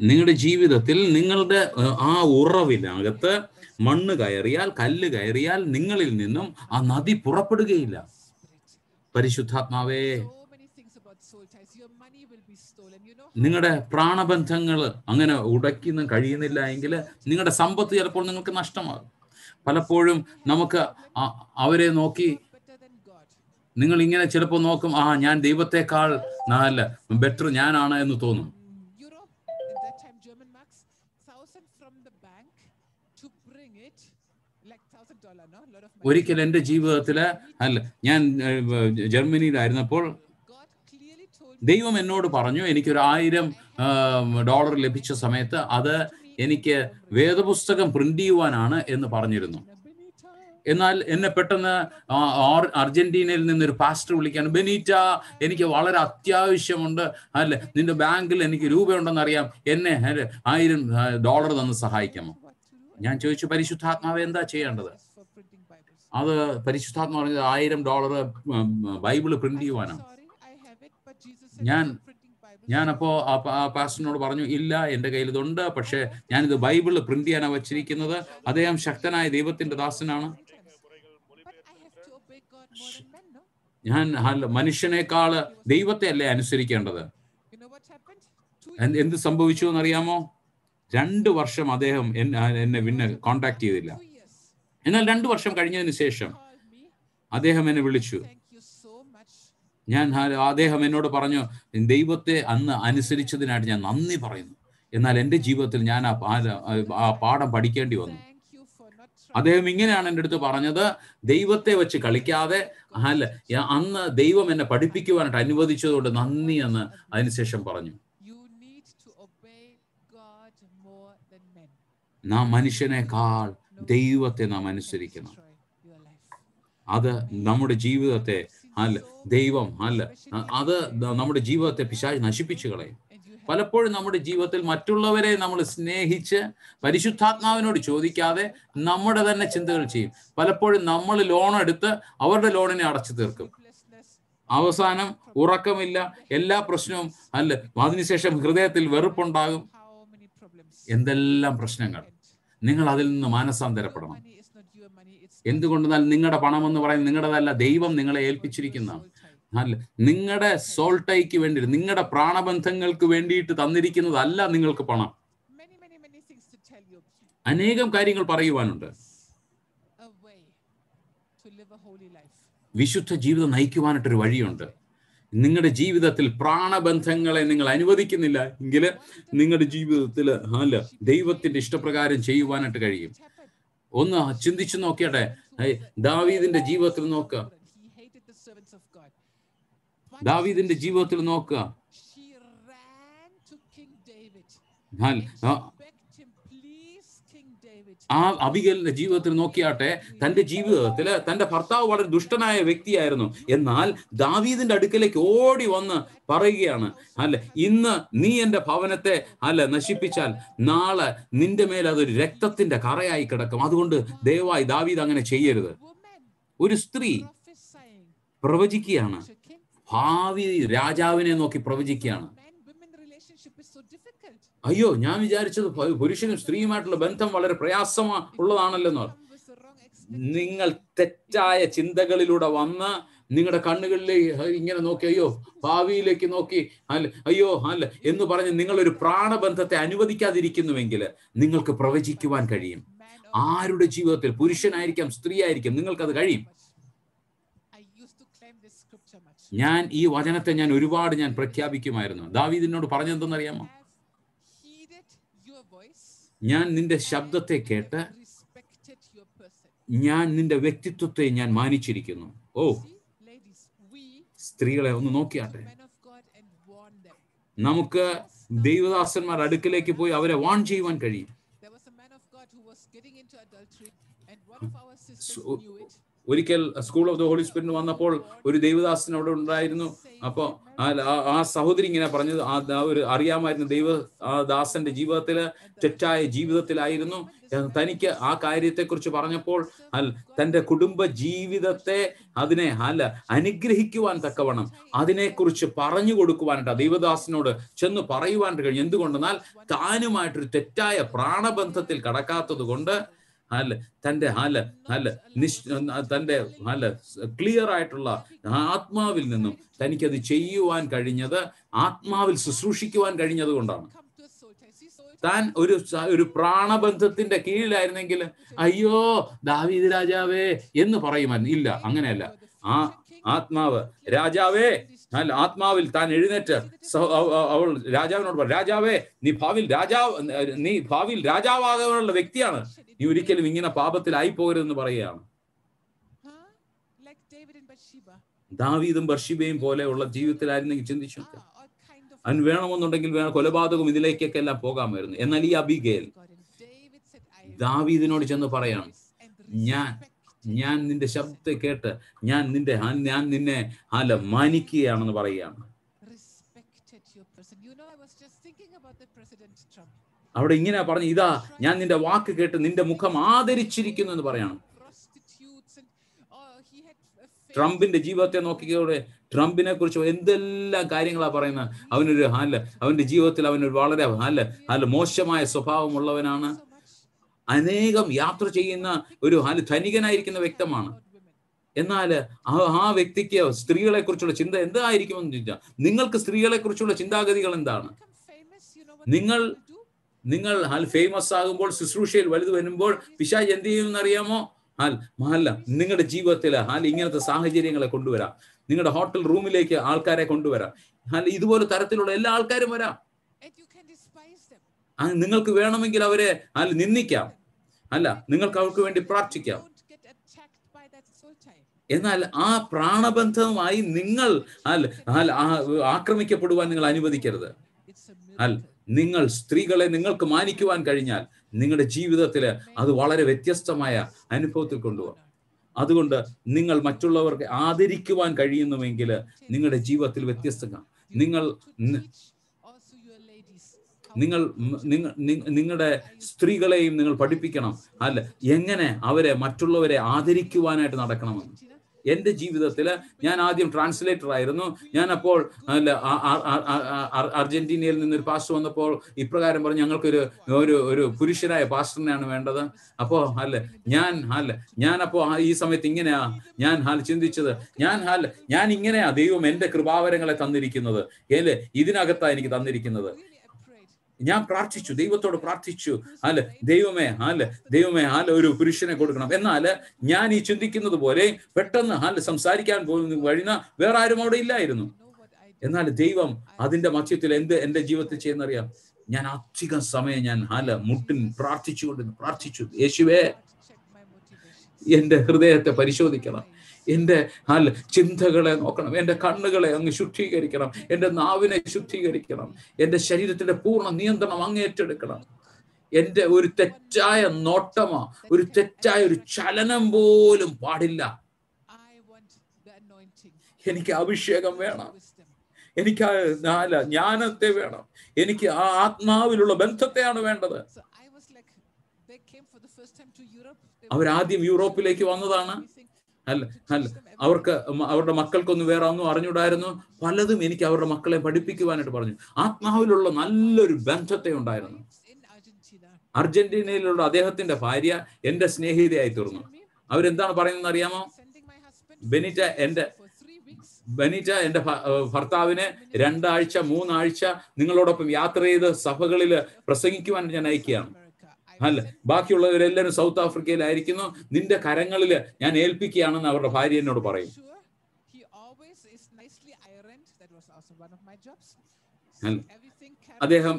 നിങ്ങളുടെ ജീവിതത്തിൽ നിങ്ങളുടെ ആ ഉറവിനകത്ത് മണ്ണ് കയറിയാൽ കല്ല് കയറിയാൽ നിങ്ങളിൽ നിന്നും ആ നദി പുറപ്പെടുകയില്ല. പരിശുദ്ധാത്മാവേ. നിങ്ങളുടെ പ്രാണബന്ധങ്ങൾ അങ്ങനെ ഉടയ്ക്കുന്ന കഴിയുന്നില്ല എങ്കിൽ നിങ്ങളുടെ സമ്പത്ത് ചിലപ്പോൾ നിങ്ങൾക്ക് നഷ്ടമാകും. പലപ്പോഴും നമുക്ക് അവരെ നോക്കി. നിങ്ങൾ ഇങ്ങനെ ചിലപ്പോൾ നോക്കും ആ ഞാൻ ദൈവത്തെക്കാൾ നല്ല ബെറ്റർ ഞാനാണ് എന്ന് തോന്നും. ഒരിക്കൽ എന്റെ ജീവിതത്തിൽ അല്ല ഞാൻ ജർമ്മനിയിലായിരുന്നപ്പോൾ ദൈവം എന്നോട് പറഞ്ഞു എനിക്കൊരു ആയിരം ഡോളർ ലഭിച്ച സമയത്ത് അത് എനിക്ക് വേദപുസ്തകം പ്രിന്റ് ചെയ്യുവാനാണ് എന്ന് പറഞ്ഞിരുന്നു എന്നാൽ എന്നെ പെട്ടെന്ന് അർജന്റീനയിൽ നിന്ന് ഒരു പാസ്റ്റർ വിളിക്കാൻ ബെനീറ്റ എനിക്ക് വളരെ അത്യാവശ്യമുണ്ട്. അല്ലെ? നിന്റെ ബാങ്കിൽ എനിക്ക് രൂപയുണ്ടെന്ന് അറിയാം. എന്നെ ആയിരം ഡോളർ തന്ന് സഹായിക്കാമോ? ഞാൻ ചോദിച്ചു പരിശുദ്ധാത്മാവ് എന്താ ചെയ്യേണ്ടത്. അത് പരിശുദ്ധാത്മ പറഞ്ഞത് ആയിരം ഡോളർ ബൈബിൾ പ്രിന്റ് ചെയ്യുവാനാണ് ഞാൻ- ഞാനപ്പോ ആ പാസ്റ്ററിനോട് പറഞ്ഞു ഇല്ല എന്റെ കയ്യിൽ ഇതുണ്ട് പക്ഷേ ഞാനിത് ബൈബിൾ പ്രിന്റ് ചെയ്യാനാണ് വച്ചിരിക്കുന്നത്. അദ്ദേഹം ശക്തനായ ദൈവത്തിന്റെ ദാസനാണ്. ഞാൻ മനുഷ്യനേക്കാൾ ദൈവത്തെ അല്ലേ അനുസരിക്കേണ്ടത്? എന്ത് സംഭവിച്ചു എന്നറിയാമോ? രണ്ട് വർഷം അദ്ദേഹം എന്നെ പിന്നെ കോണ്ടാക്ട് ചെയ്തില്ല. എന്നാൽ രണ്ട് വർഷം കഴിഞ്ഞതിന് ശേഷം അദ്ദേഹം എന്നെ വിളിച്ചു. ഞാൻ അദ്ദേഹം എന്നോട് പറഞ്ഞു ദൈവത്തെ അന്ന് അനുസരിച്ചതിനായിട്ട് ഞാൻ നന്ദി പറയുന്നു. എന്നാൽ എന്റെ ജീവിതത്തിൽ ഞാൻ ആ പാഠം പഠിക്കേണ്ടി വന്നു. അദ്ദേഹം ഇങ്ങനെയാണ് എന്റെ അടുത്ത് പറഞ്ഞത് ദൈവത്തെ വെച്ച് കളിക്കാതെ അല്ല അന്ന് ദൈവം എന്നെ പഠിപ്പിക്കുവാനായിട്ട് അനുവദിച്ചതുകൊണ്ട് നന്ദി എന്ന് അതിനുശേഷം പറഞ്ഞു. നാം മനുഷ്യനേക്കാൾ ദൈവത്തെ നാം അനുസരിക്കണം. അത് നമ്മുടെ ജീവിതത്തെ അല്ല ദൈവം അല്ല അത് നമ്മുടെ ജീവിതത്തെ പിശാച് നശിപ്പിച്ചു കളയും പലപ്പോഴും നമ്മുടെ ജീവിതത്തിൽ മറ്റുള്ളവരെ നമ്മൾ സ്നേഹിച്ച് പരിശുദ്ധാത്മാവിനോട് ചോദിക്കാതെ നമ്മുടെ തന്നെ ചിന്തകൾ ചെയ്യും. പലപ്പോഴും നമ്മൾ ലോൺ എടുത്ത് അവരുടെ ലോണിനെ അടച്ചു തീർക്കും. അവസാനം ഉറക്കമില്ല എല്ലാ പ്രശ്നവും അല്ല അതിനുശേഷം ഹൃദയത്തിൽ വെറുപ്പുണ്ടാകും. എന്തെല്ലാം പ്രശ്നങ്ങൾ? നിങ്ങൾ അതിൽ നിന്ന് മാനസാന്തരപ്പെടണം. എന്തുകൊണ്ടെന്നാൽ നിങ്ങളുടെ പണം എന്ന് പറയുന്നത് നിങ്ങളുടേതല്ല ദൈവം നിങ്ങളെ ഏൽപ്പിച്ചിരിക്കുന്നതാണ്. അല്ല നിങ്ങളുടെ സോൾട്ടൈക്ക് വേണ്ടി നിങ്ങളുടെ പ്രാണബന്ധങ്ങൾക്ക് വേണ്ടിയിട്ട് തന്നിരിക്കുന്നതല്ല നിങ്ങൾക്ക് പണം. അനേകം കാര്യങ്ങൾ പറയുവാനുണ്ട്. വിശുദ്ധ ജീവിതം നയിക്കുവാനായിട്ടൊരു വഴിയുണ്ട്. നിങ്ങളുടെ ജീവിതത്തിൽ പ്രാണബന്ധങ്ങളെ നിങ്ങൾ അനുവദിക്കുന്നില്ല എങ്കിൽ നിങ്ങളുടെ ജീവിതത്തിൽ അല്ല ദൈവത്തിന്റെ ഇഷ്ടപ്രകാരം ചെയ്യുവാനായിട്ട് കഴിയും. ഒന്ന് ചിന്തിച്ചു നോക്കിയാട്ടെ. ദാവീദിന്റെ ജീവിതത്തിൽ നോക്കുക ദാവീദിന്റെ ജീവിതത്തിൽ നോക്കുക. ആ, അബിഗലിന്റെ ജീവിതത്തിൽ നോക്കിയാട്ടെ തന്റെ ജീവിതത്തിൽ തന്റെ ഭർത്താവ് വളരെ ദുഷ്ടനായ വ്യക്തിയായിരുന്നു. എന്നാൽ ദാവീദിന്റെ അടുക്കലേക്ക് ഓടി വന്ന് പറയുകയാണ് അല്ല ഇന്ന് നീ എന്റെ ഭവനത്തെ അല്ല നശിപ്പിച്ചാൽ നാളെ നിന്റെ മേൽ അതൊരു രക്തത്തിന്റെ കറയായി കിടക്കും. അതുകൊണ്ട് ദയവായി ദാവീദ് അങ്ങനെ ചെയ്യരുത്. ഒരു സ്ത്രീ പ്രവചിക്കുകയാണ്. ഭാവി രാജാവിനെ നോക്കി പ്രവചിക്കുകയാണ്. അയ്യോ ഞാൻ വിചാരിച്ചത് പുരുഷനും സ്ത്രീയുമായിട്ടുള്ള ബന്ധം വളരെ പ്രയാസമാ expectation. നിങ്ങൾ തെറ്റായ ചിന്തകളിലൂടെ വന്ന് നിങ്ങളുടെ കണ്ണുകളിലേക്ക് ഇങ്ങനെ നോക്കി അയ്യോ ഭാവിയിലേക്ക് നോക്കി അല്ല അയ്യോ അല്ല എന്ന് പറഞ്ഞ് നിങ്ങളൊരു പ്രാണബന്ധത്തെ അനുവദിക്കാതിരിക്കുന്നുവെങ്കിൽ നിങ്ങൾക്ക് പ്രവചിക്കുവാൻ കഴിയും ആരുടെ ജീവിതത്തിൽ പുരുഷനായിരിക്കാം സ്ത്രീ ആയിരിക്കാം നിങ്ങൾക്കത് കഴിയും ഞാൻ ഈ വചനത്തെ ഞാൻ ഒരുപാട് ഞാൻ പ്രഖ്യാപിക്കുമായിരുന്നു ദാവീദിനോട് പറഞ്ഞെന്തെന്നറിയാമോ ഞാൻ നിന്റെ ശബ്ദത്തെ കേട്ട്. ഞാൻ നിന്റെ വ്യക്തിത്വത്തെ ഞാൻ മാനിച്ചിരിക്കുന്നു ഓ സ്ത്രീകളെ ഒന്ന് നോക്കിയാട്ടെ. നമുക്ക് ദൈവദാസന്മാർ അടുക്കിലേക്ക് പോയി അവരെ വാൺ ചെയ്യുവാൻ കഴിയും ഒരിക്കൽ school of the holy spirit വന്നപ്പോൾ ഒരു ദൈവദാസൻ അവിടെ ഉണ്ടായിരുന്നു. അപ്പോ ആ- സഹോദരി ഇങ്ങനെ പറഞ്ഞത് ആ ഒരു അറിയാമായിരുന്നു ദൈവ ആ ദാസന്റെ ജീവിതത്തിൽ തെറ്റായ ജീവിതത്തിലായിരുന്നു. തനിക്ക് ആ കാര്യത്തെക്കുറിച്ച് പറഞ്ഞപ്പോൾ തന്റെ കുടുംബ ജീവിതത്തെ അതിനെ അല്ല അനുഗ്രഹിക്കുവാൻ തക്കവണ്ണം അതിനെക്കുറിച്ച് പറഞ്ഞു കൊടുക്കുവാനായിട്ട് ദൈവദാസനോട് ചെന്ന് പറയുവാനായിട്ട് കഴിഞ്ഞു. എന്തുകൊണ്ടെന്നാൽ താനുമായിട്ടൊരു തെറ്റായ പ്രാണബന്ധത്തിൽ കടക്കാത്തത് കൊണ്ട് അല്ല തന്റെ അല്ല അല്ല നിഷ് തന്റെ അല്ല ക്ലിയർ ആയിട്ടുള്ള ആത്മാവിൽ നിന്നും തനിക്കത് ചെയ്യുവാൻ കഴിഞ്ഞത് ആത്മാവിൽ ശുശ്രൂഷിക്കുവാൻ കഴിഞ്ഞത് കൊണ്ടാണ്. താൻ ഒരു ഒരു പ്രാണബന്ധത്തിന്റെ കീഴിലായിരുന്നെങ്കിൽ അയ്യോ ദാവീദ് രാജാവേ എന്ന് പറയുമായിരുന്നു ഇല്ല. അങ്ങനെയല്ല. ആ ആത്മാവ് രാജാവേ അല്ല ആത്മാവിൽ താൻ എഴുന്നേറ്റ് അവൾ രാജാവിനോട് പറഞ്ഞു രാജാവേ നീ ഭാവിയിൽ രാജാവ് നീ ഭാവിയിൽ രാജാവാകാനുള്ള വ്യക്തിയാണ്. നീ ഒരിക്കലും ഇങ്ങനെ പാപത്തിലായി പോകരുതെന്ന് പറയുകയാണ്. ദാവീദും ബർഷിബയും പോലെയുള്ള ജീവിതത്തിലായിരുന്നെങ്കിൽ ചിന്തിച്ചു അതിന് വേണമെന്നുണ്ടെങ്കിൽ വേണം കൊലപാതകം ഇതിലേക്കൊക്കെ എല്ലാം പോകാമായിരുന്നു. എന്നാൽ ഈ അബിഗേൽ ദാവീദിനോട് ചെന്ന് പറയാണ് ഞാൻ ഞാൻ നിന്റെ ശബ്ദത്തെ കേട്ട് ഞാൻ നിന്റെ ഞാൻ നിന്നെ അല്ല മാനിക്കുകയാണെന്ന് പറയുകയാണ്. അവിടെ ഇങ്ങനെ പറഞ്ഞു ഇതാ ഞാൻ നിന്റെ വാക്ക് കേട്ട് നിന്റെ മുഖം ആദരിച്ചിരിക്കുന്നു എന്ന് പറയാണ്. Face. ട്രംപിന്റെ ജീവിതത്തെ നോക്കിയോടെ ട്രംപിനെ കുറിച്ച് എന്തെല്ലാം കാര്യങ്ങളാ പറയുന്നത്? അവനൊരു ഹാൽ അവന്റെ ജീവിതത്തിൽ അവനൊരു വളരെ ഹാൽ ഹാൽ മോശമായ സ്വഭാവമുള്ളവനാണ്. അനേകം യാത്ര ചെയ്യുന്ന ഒരു ധനികനായിരിക്കുന്ന വ്യക്തമാണ്. എന്നാൽ ആ വ്യക്തിക്ക് സ്ത്രീകളെ കുറിച്ചുള്ള ചിന്ത എന്തായിരിക്കുമെന്ന് ചോദിച്ചാൽ നിങ്ങൾക്ക് സ്ത്രീകളെ കുറിച്ചുള്ള ചിന്താഗതികൾ എന്താണ്? നിങ്ങൾ നിങ്ങൾ ഹാൽ ഫേമസ് ആകുമ്പോൾ ശുശ്രൂഷയിൽ വലുത് വരുമ്പോൾ പിശാജ് എന്ത് ചെയ്യുമെന്ന് അറിയാമോ ഹാൽ മഹല്ല നിങ്ങളുടെ ജീവിതത്തിൽ ഹാൽ ഇങ്ങനത്തെ സാഹചര്യങ്ങളെ കൊണ്ടുവരാം. നിങ്ങളുടെ ഹോട്ടൽ റൂമിലേക്ക് ആൾക്കാരെ കൊണ്ടുവരാം. ഹാൽ ഇതുപോലെ തരത്തിലുള്ള എല്ലാ ആൾക്കാരും വരാം. നിങ്ങൾക്ക് വേണമെങ്കിൽ അവരെ ഹാൽ നിന്ദിക്കാം. അല്ല നിങ്ങൾക്ക് അവർക്ക് വേണ്ടി പ്രാർത്ഥിക്കാം. എന്നാൽ ആ പ്രാണബന്ധവുമായി നിങ്ങൾ ആക്രമിക്കപ്പെടുവാൻ നിങ്ങൾ അനുവദിക്കരുത്. അൽ നിങ്ങൾ സ്ത്രീകളെ നിങ്ങൾക്ക് മാനിക്കുവാൻ കഴിഞ്ഞാൽ നിങ്ങളുടെ ജീവിതത്തിൽ അത് വളരെ വ്യത്യസ്തമായ അനുഭവത്തിൽ കൊണ്ടുപോകും. അതുകൊണ്ട് നിങ്ങൾ മറ്റുള്ളവർക്ക് ആദരിക്കുവാൻ കഴിയുന്നുവെങ്കിൽ നിങ്ങളുടെ ജീവിതത്തിൽ വ്യത്യസ്തത. നിങ്ങൾ നിങ്ങൾ നിങ്ങ- നിങ്ങളുടെ സ്ത്രീകളെയും നിങ്ങൾ പഠിപ്പിക്കണം. അല്ല എങ്ങനെ അവരെ മറ്റുള്ളവരെ ആദരിക്കുവാനായിട്ട് നടക്കണമെന്ന്. എന്റെ ജീവിതത്തിൽ ഞാൻ ആദ്യം ട്രാൻസ്ലേറ്റർ ആയിരുന്നു. ഞാൻ അപ്പോൾ അല്ല അർജന്റീനയിൽ നിന്നൊരു പാസ്റ്റർ വന്നപ്പോൾ ഇപ്രകാരം പറഞ്ഞു ഞങ്ങൾക്കൊരു ഒരു ഒരു പുരുഷനായ പാസ്റ്ററിനെയാണ് വേണ്ടത്. അപ്പോ അല്ല ഞാൻ അല്ല ഞാൻ അപ്പോ ഈ സമയത്ത് ഇങ്ങനെയാ ഞാൻ ഹാൽ ചിന്തിച്ചത്. ഞാൻ ഹാൽ ഞാൻ ഇങ്ങനെയാ ദൈവം എന്റെ കൃപാവരങ്ങളെ തന്നിരിക്കുന്നത്. ഏൽ ഇതിനകത്താ എനിക്ക് തന്നിരിക്കുന്നത്. ഞാൻ പ്രാർത്ഥിച്ചു ദൈവത്തോട് പ്രാർത്ഥിച്ചു. അല്ല? ദൈവമേ അല്ല? ദൈവമേ അല്ല? ഒരു പുരുഷനെ കൊടുക്കണം. എന്നാൽ ഞാൻ ഈ ചിന്തിക്കുന്നത് പോലെ പെട്ടെന്ന് അല്ല? സംസാരിക്കാൻ പോകുന്ന വഴിന വേറെ ആരും അവിടെ ഇല്ലായിരുന്നു? എന്നാൽ ദൈവം അതിന്റെ മധ്യത്തിൽ എന്ത് എന്റെ ജീവിതത്തിൽ ചെയ്യുന്നറിയാം? ഞാൻ അധികം സമയം ഞാൻ അല്ല? മുട്ടിൻ പ്രാർത്ഥിച്ചുകൊണ്ടിരുന്നു. പ്രാർത്ഥിച്ചു. യേശുവേ. എന്റെ ഹൃദയത്തെ പരിശോധിക്കണം. എന്റെ അല്ല ചിന്തകളെ നോക്കണം എന്റെ കണ്ണുകളെ അങ്ങ് ശുദ്ധീകരിക്കണം എന്റെ നാവിനെ ശുദ്ധീകരിക്കണം എന്റെ ശരീരത്തിന്റെ പൂർണ നിയന്ത്രണം അങ്ങ് ഏറ്റെടുക്കണം എന്റെ ഒരു തെറ്റായ നോട്ടമോ ഒരു തെറ്റായ ഒരു ചലനം പോലും പാടില്ല. എനിക്ക് അഭിഷേകം വേണം എനിക്ക് അല്ല ജ്ഞാനത്തെ വേണം എനിക്ക് ആ ആത്മാവിലുള്ള ബന്ധത്തെയാണ് വേണ്ടത് അവരാദ്യം യൂറോപ്പിലേക്ക് വന്നതാണ്. അല്ല അല്ല. അവർക്ക് അവരുടെ മക്കൾക്കൊന്നും വേറെ ഒന്നും അറിഞ്ഞൂടായിരുന്നു പലതും എനിക്ക് അവരുടെ മക്കളെ പഠിപ്പിക്കുവാനായിട്ട് പറഞ്ഞു. ആത്മാവിലുള്ള നല്ലൊരു ബന്ധത്തെ ഉണ്ടായിരുന്നു. അർജന്റീനയിലുള്ള അദ്ദേഹത്തിന്റെ ഭാര്യ എന്റെ സ്നേഹിതയായി തീർന്നു. അവരെന്താണ് പറയുന്നത് അറിയാമോ? ബെനിറ്റ എന്റെ ബനിറ്റ എന്റെ ഭർത്താവിനെ രണ്ടാഴ്ച മൂന്നാഴ്ച നിങ്ങളോടൊപ്പം യാത്ര ചെയ്ത് സഭകളിൽ പ്രസംഗിക്കുവാൻ ഞാൻ അയക്കുകയാണ്. അല്ല ബാക്കിയുള്ളവരെല്ലാവരും സൗത്ത് ആഫ്രിക്കയിലായിരിക്കുന്നു നിന്റെ കരങ്ങളിൽ ഞാൻ ഏൽപ്പിക്കുകയാണെന്ന് അവരുടെ ഭാര്യ എന്നോട് പറയും. അദ്ദേഹം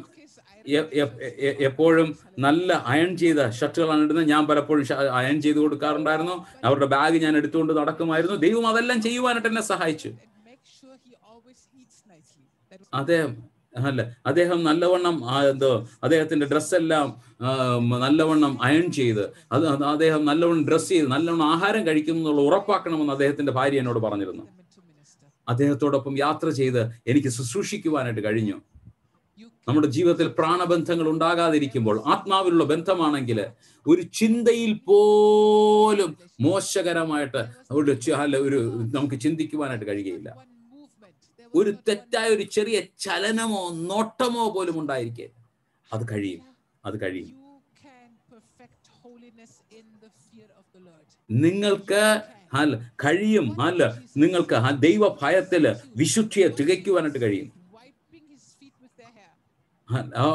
എപ്പോഴും നല്ല അയൺ ചെയ്ത ഷർട്ടുകളാണ് ഇടുന്നത്. ഞാൻ പലപ്പോഴും അയൺ ചെയ്ത് കൊടുക്കാറുണ്ടായിരുന്നു. അവരുടെ ബാഗ് ഞാൻ എടുത്തുകൊണ്ട് നടക്കുമായിരുന്നു. ദൈവം അതെല്ലാം ചെയ്യുവാനായിട്ട് എന്നെ സഹായിച്ചു. അദ്ദേഹം അല്ല? അദ്ദേഹം നല്ലവണ്ണം എന്തോ അദ്ദേഹത്തിന്റെ ഡ്രസ്സെല്ലാം നല്ലവണ്ണം അയൺ ചെയ്ത് അത് അദ്ദേഹം നല്ലവണ്ണം ഡ്രസ്സ് ചെയ്ത് നല്ലവണ്ണം ആഹാരം കഴിക്കുന്നു എന്നുള്ള ഉറപ്പാക്കണമെന്ന് അദ്ദേഹത്തിന്റെ ഭാര്യ എന്നോട് പറഞ്ഞിരുന്നു. അദ്ദേഹത്തോടൊപ്പം യാത്ര ചെയ്ത് എനിക്ക് ശുശ്രൂഷിക്കുവാനായിട്ട് കഴിഞ്ഞു. നമ്മുടെ ജീവിതത്തിൽ പ്രാണബന്ധങ്ങൾ ഉണ്ടാകാതിരിക്കുമ്പോൾ ആത്മാവിലുള്ള ബന്ധമാണെങ്കിൽ ഒരു ചിന്തയിൽ പോലും മോശകരമായിട്ട് അവരുടെ ഒരു നമുക്ക് ചിന്തിക്കുവാനായിട്ട് കഴിയുകയില്ല. ഒരു തെറ്റായ ഒരു ചെറിയ ചലനമോ നോട്ടമോ പോലും ഉണ്ടായിരിക്കെ. അത് കഴിയും. അത് കഴിയും. നിങ്ങൾക്ക് കഴിയും. അല്ല നിങ്ങൾക്ക് ആ ദൈവ ഭയത്തിൽ വിശുദ്ധിയെ തികയ്ക്കുവാനായിട്ട് കഴിയും. ആ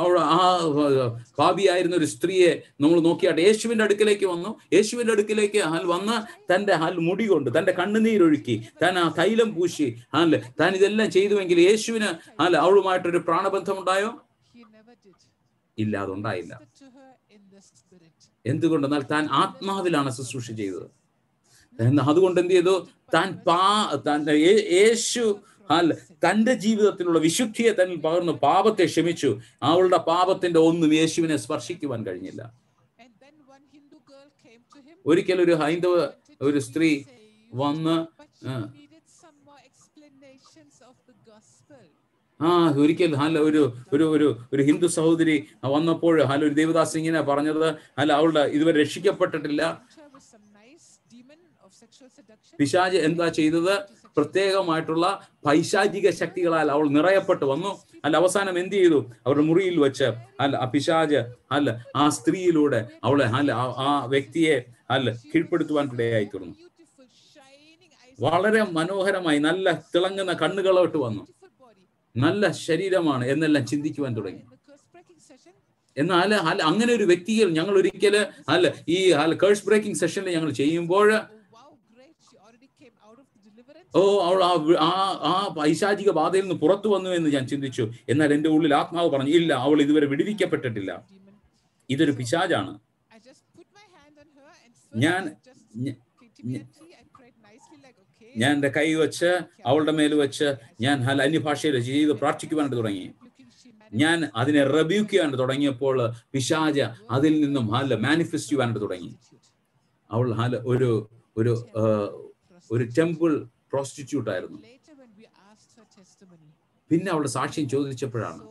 ഒരു സ്ത്രീയെ നമ്മൾ നോക്കിയാട്ട് യേശുവിന്റെ അടുക്കിലേക്ക് വന്നു. യേശുവിന്റെ അടുക്കിലേക്ക് ഹാൽ വന്ന തന്റെ ഹാൽ മുടി കൊണ്ട് തന്റെ കണ്ണുനീരൊഴുക്കി താൻ ആ തൈലം പൂശി ഹാൽ താൻ ഇതെല്ലാം ചെയ്തുവെങ്കിൽ യേശുവിന് ഹാൽ അവളുമായിട്ടൊരു പ്രാണബന്ധം ഉണ്ടായോ He ഇല്ല അതുണ്ടായില്ല. എന്തുകൊണ്ടെന്നാൽ താൻ ആത്മാവിലാണ് ശുശ്രൂഷ ചെയ്തത്. അതുകൊണ്ട് എന്ത് ചെയ്തു? താൻ പാ യേശു അല്ല തന്റെ ജീവിതത്തിലുള്ള വിശുദ്ധിയെ തന്നിൽ പകർന്നു പാപത്തെ ക്ഷമിച്ചു അവളുടെ പാപത്തിന്റെ ഒന്നും യേശുവിനെ സ്പർശിക്കുവാൻ കഴിഞ്ഞില്ല. ഒരിക്കൽ ഒരു ഹൈന്ദവ ഒരു സ്ത്രീ വന്ന് ആ. ഒരിക്കൽ അല്ല ഒരു ഒരു ഒരു ഒരു ഹിന്ദു സഹോദരി വന്നപ്പോൾ അല്ല ഒരു ദേവദാസ് ഇങ്ങനെ പറഞ്ഞത് അല്ല അവളുടെ ഇതുവരെ രക്ഷിക്കപ്പെട്ടിട്ടില്ല. പിശാജ് എന്താ ചെയ്തത് പ്രത്യേകമായിട്ടുള്ള പൈശാചിക ശക്തികളാൽ അവൾ നിറയപ്പെട്ട് വന്നു. അല്ല അവസാനം എന്ത് ചെയ്തു? അവരുടെ മുറിയിൽ വെച്ച് അല്ല ആ പിശാജ് അല്ല ആ സ്ത്രീയിലൂടെ അവളെ അല്ല ആ- വ്യക്തിയെ അല്ല കീഴ്പ്പെടുത്തുവാൻ ഇടയായി eyes. വളരെ മനോഹരമായി നല്ല തിളങ്ങുന്ന കണ്ണുകളോട്ട് വന്നു. നല്ല ശരീരമാണ് എന്നെല്ലാം ചിന്തിക്കുവാൻ തുടങ്ങി. എന്നാൽ അല്ല അങ്ങനെ ഒരു വ്യക്തിയിൽ ഞങ്ങൾ ഒരിക്കൽ അല്ല ഈ കേഴ്സ് ബ്രേക്കിംഗ് സെഷനിൽ ഞങ്ങൾ ചെയ്യുമ്പോൾ ഓ അവൾ ആ ആ ആ പൈശാചിക ബാധയിൽ നിന്ന് പുറത്തു വന്നു എന്ന് ഞാൻ ചിന്തിച്ചു. എന്നാൽ എന്റെ ഉള്ളിൽ ആത്മാവ് പറഞ്ഞു ഇല്ല അവൾ ഇതുവരെ വിടുവിക്കപ്പെട്ടിട്ടില്ല. ഇതൊരു പിശാചാണ്. ഞാൻ. ഞാൻ എന്റെ കൈ വെച്ച് അവളുടെ മേൽ വെച്ച് ഞാൻ അന്യഭാഷയിൽ ചെയ്ത് പ്രാർത്ഥിക്കുവാനായിട്ട് തുടങ്ങി. ഞാൻ അതിനെ റബ്യൂക്ക് ചെയ്യാനായിട്ട് തുടങ്ങിയപ്പോൾ പിശാജ അതിൽ നിന്നും ഹൽ മാനിഫെസ്റ്റ് ചെയ്യാനായിട്ട് തുടങ്ങി. അവൾ ഹൽ ഒരു ഒരു ഒരു ടെമ്പിൾ പ്രോസ്റ്റിറ്റ്യൂട്ട് ആയിരുന്നു. പിന്നെ അവളുടെ സാക്ഷ്യം ചോദിച്ചപ്പോഴാണ്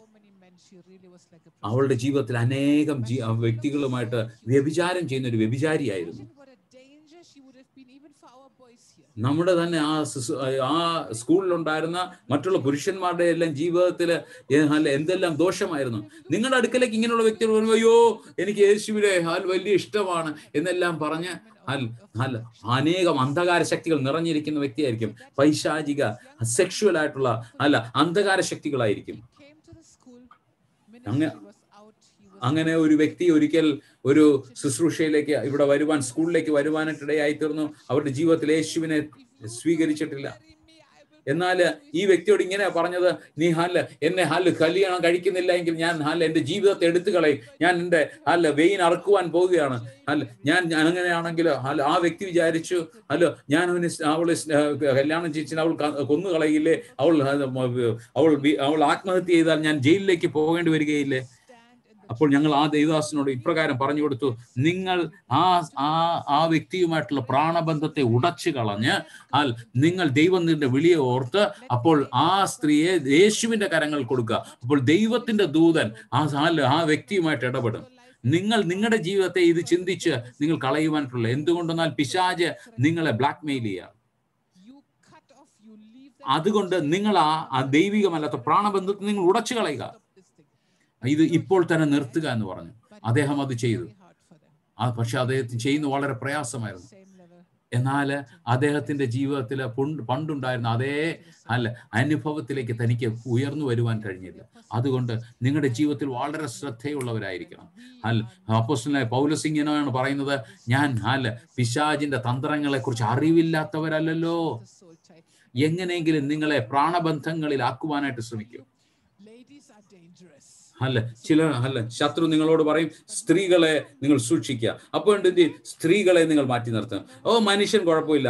അവളുടെ ജീവിതത്തിൽ അനേകം വ്യക്തികളുമായിട്ട് വ്യഭിചാരം ചെയ്യുന്ന ഒരു വ്യഭിചാരിയായിരുന്നു. നമ്മുടെ തന്നെ ആ ആ സ്കൂളിലുണ്ടായിരുന്ന മറ്റുള്ള പുരുഷന്മാരുടെ എല്ലാം ജീവിതത്തിൽ അല്ല എന്തെല്ലാം ദോഷമായിരുന്നു. നിങ്ങളുടെ അടുക്കലേക്ക് ഇങ്ങനെയുള്ള വ്യക്തികൾ വരുമ്പോൾ അയ്യോ എനിക്ക് യേശുവിനെ ഹാൽ വലിയ ഇഷ്ടമാണ് എന്നെല്ലാം പറഞ്ഞ് അല്ല അനേകം അന്ധകാര ശക്തികൾ നിറഞ്ഞിരിക്കുന്ന വ്യക്തിയായിരിക്കും. പൈശാചിക സെക്ഷുവൽ ആയിട്ടുള്ള അല്ല അന്ധകാര ശക്തികളായിരിക്കും. He അങ്ങനെ ഒരു വ്യക്തി ഒരിക്കൽ ഒരു ശുശ്രൂഷയിലേക്ക് ഇവിടെ വരുവാൻ സ്കൂളിലേക്ക് വരുവാനായിട്ടിടയായി തീർന്നു അവരുടെ ജീവിതത്തിൽ യേശുവിനെ സ്വീകരിച്ചിട്ടില്ല. എന്നാൽ ഈ വ്യക്തിയോട് ഇങ്ങനെ പറഞ്ഞത് നീ ഹാൽ എന്നെ ഹാൽ കല്യാണം കഴിക്കുന്നില്ല എങ്കിൽ ഞാൻ ഹാൽ എന്റെ ജീവിതത്തെ എടുത്തു കളയും ഞാൻ എന്റെ ഹാൽ വെയിൻ അറക്കുവാൻ പോവുകയാണ്. അല്ല ഞാൻ ഞാൻ അങ്ങനെയാണെങ്കിൽ ആ വ്യക്തി വിചാരിച്ചു അല്ലോ ഞാൻ അവന് അവൾ കല്യാണം ചേച്ചി അവൾ കൊന്നു കളയില്ലേ അവൾ അവൾ അവൾ ആത്മഹത്യ ചെയ്താൽ ഞാൻ ജയിലിലേക്ക് പോകേണ്ടി വരികയില്ലേ? അപ്പോൾ ഞങ്ങൾ ആ ദൈവദാസിനോട് ഇപ്രകാരം പറഞ്ഞു കൊടുത്തു നിങ്ങൾ ആ ആ ആ വ്യക്തിയുമായിട്ടുള്ള പ്രാണബന്ധത്തെ ഉടച്ചു കളഞ്ഞ് ആൽ നിങ്ങൾ ദൈവത്തിന്റെ വിളിയെ ഓർത്ത് അപ്പോൾ ആ സ്ത്രീയെ യേശുവിന്റെ കരങ്ങൾ കൊടുക്കുക. അപ്പോൾ ദൈവത്തിന്റെ ദൂതൻ ആ ആ വ്യക്തിയുമായിട്ട് ഇടപെടും. നിങ്ങൾ നിങ്ങളുടെ ജീവിതത്തെ ഇത് ചിന്തിച്ച് നിങ്ങൾ കളയുവാനായിട്ടുള്ള എന്തുകൊണ്ടെന്നാൽ പിശാജ് നിങ്ങളെ ബ്ലാക്ക് മെയിൽ that അതുകൊണ്ട് നിങ്ങൾ ആ ദൈവികമല്ലാത്ത പ്രാണബന്ധത്തെ നിങ്ങൾ ഉടച്ചു കളയുക. ഇത് ഇപ്പോൾ തന്നെ നിർത്തുക എന്ന് പറഞ്ഞു അദ്ദേഹം അത് ചെയ്തു. ആ പക്ഷെ അദ്ദേഹത്തിന് ചെയ്യുന്ന വളരെ പ്രയാസമായിരുന്നു എന്നാൽ അദ്ദേഹത്തിന്റെ ജീവിതത്തിൽ പണ്ടുണ്ടായിരുന്ന അതേ അല്ല അനുഭവത്തിലേക്ക് തനിക്ക് ഉയർന്നു വരുവാൻ കഴിഞ്ഞില്ല അതുകൊണ്ട് നിങ്ങളുടെ ജീവിതത്തിൽ വളരെ ശ്രദ്ധയുള്ളവരായിരിക്കണം അല്ല അപ്പോസ്റ്റലായ പൗലസിംഗനാണ് പറയുന്നത് ഞാൻ അല്ല പിശാജിന്റെ തന്ത്രങ്ങളെ കുറിച്ച് അറിവില്ലാത്തവരല്ലല്ലോ. എങ്ങനെയെങ്കിലും നിങ്ങളെ പ്രാണബന്ധങ്ങളിൽ ആക്കുവാനായിട്ട് ശ്രമിക്കും. അല്ല ചില അല്ല ശത്രു നിങ്ങളോട് പറയും സ്ത്രീകളെ നിങ്ങൾ സൂക്ഷിക്കുക അപ്പോൾ എന്ത് ചെയ്യും? സ്ത്രീകളെ നിങ്ങൾ മാറ്റി നിർത്തും ഓ മനുഷ്യൻ കുഴപ്പമില്ല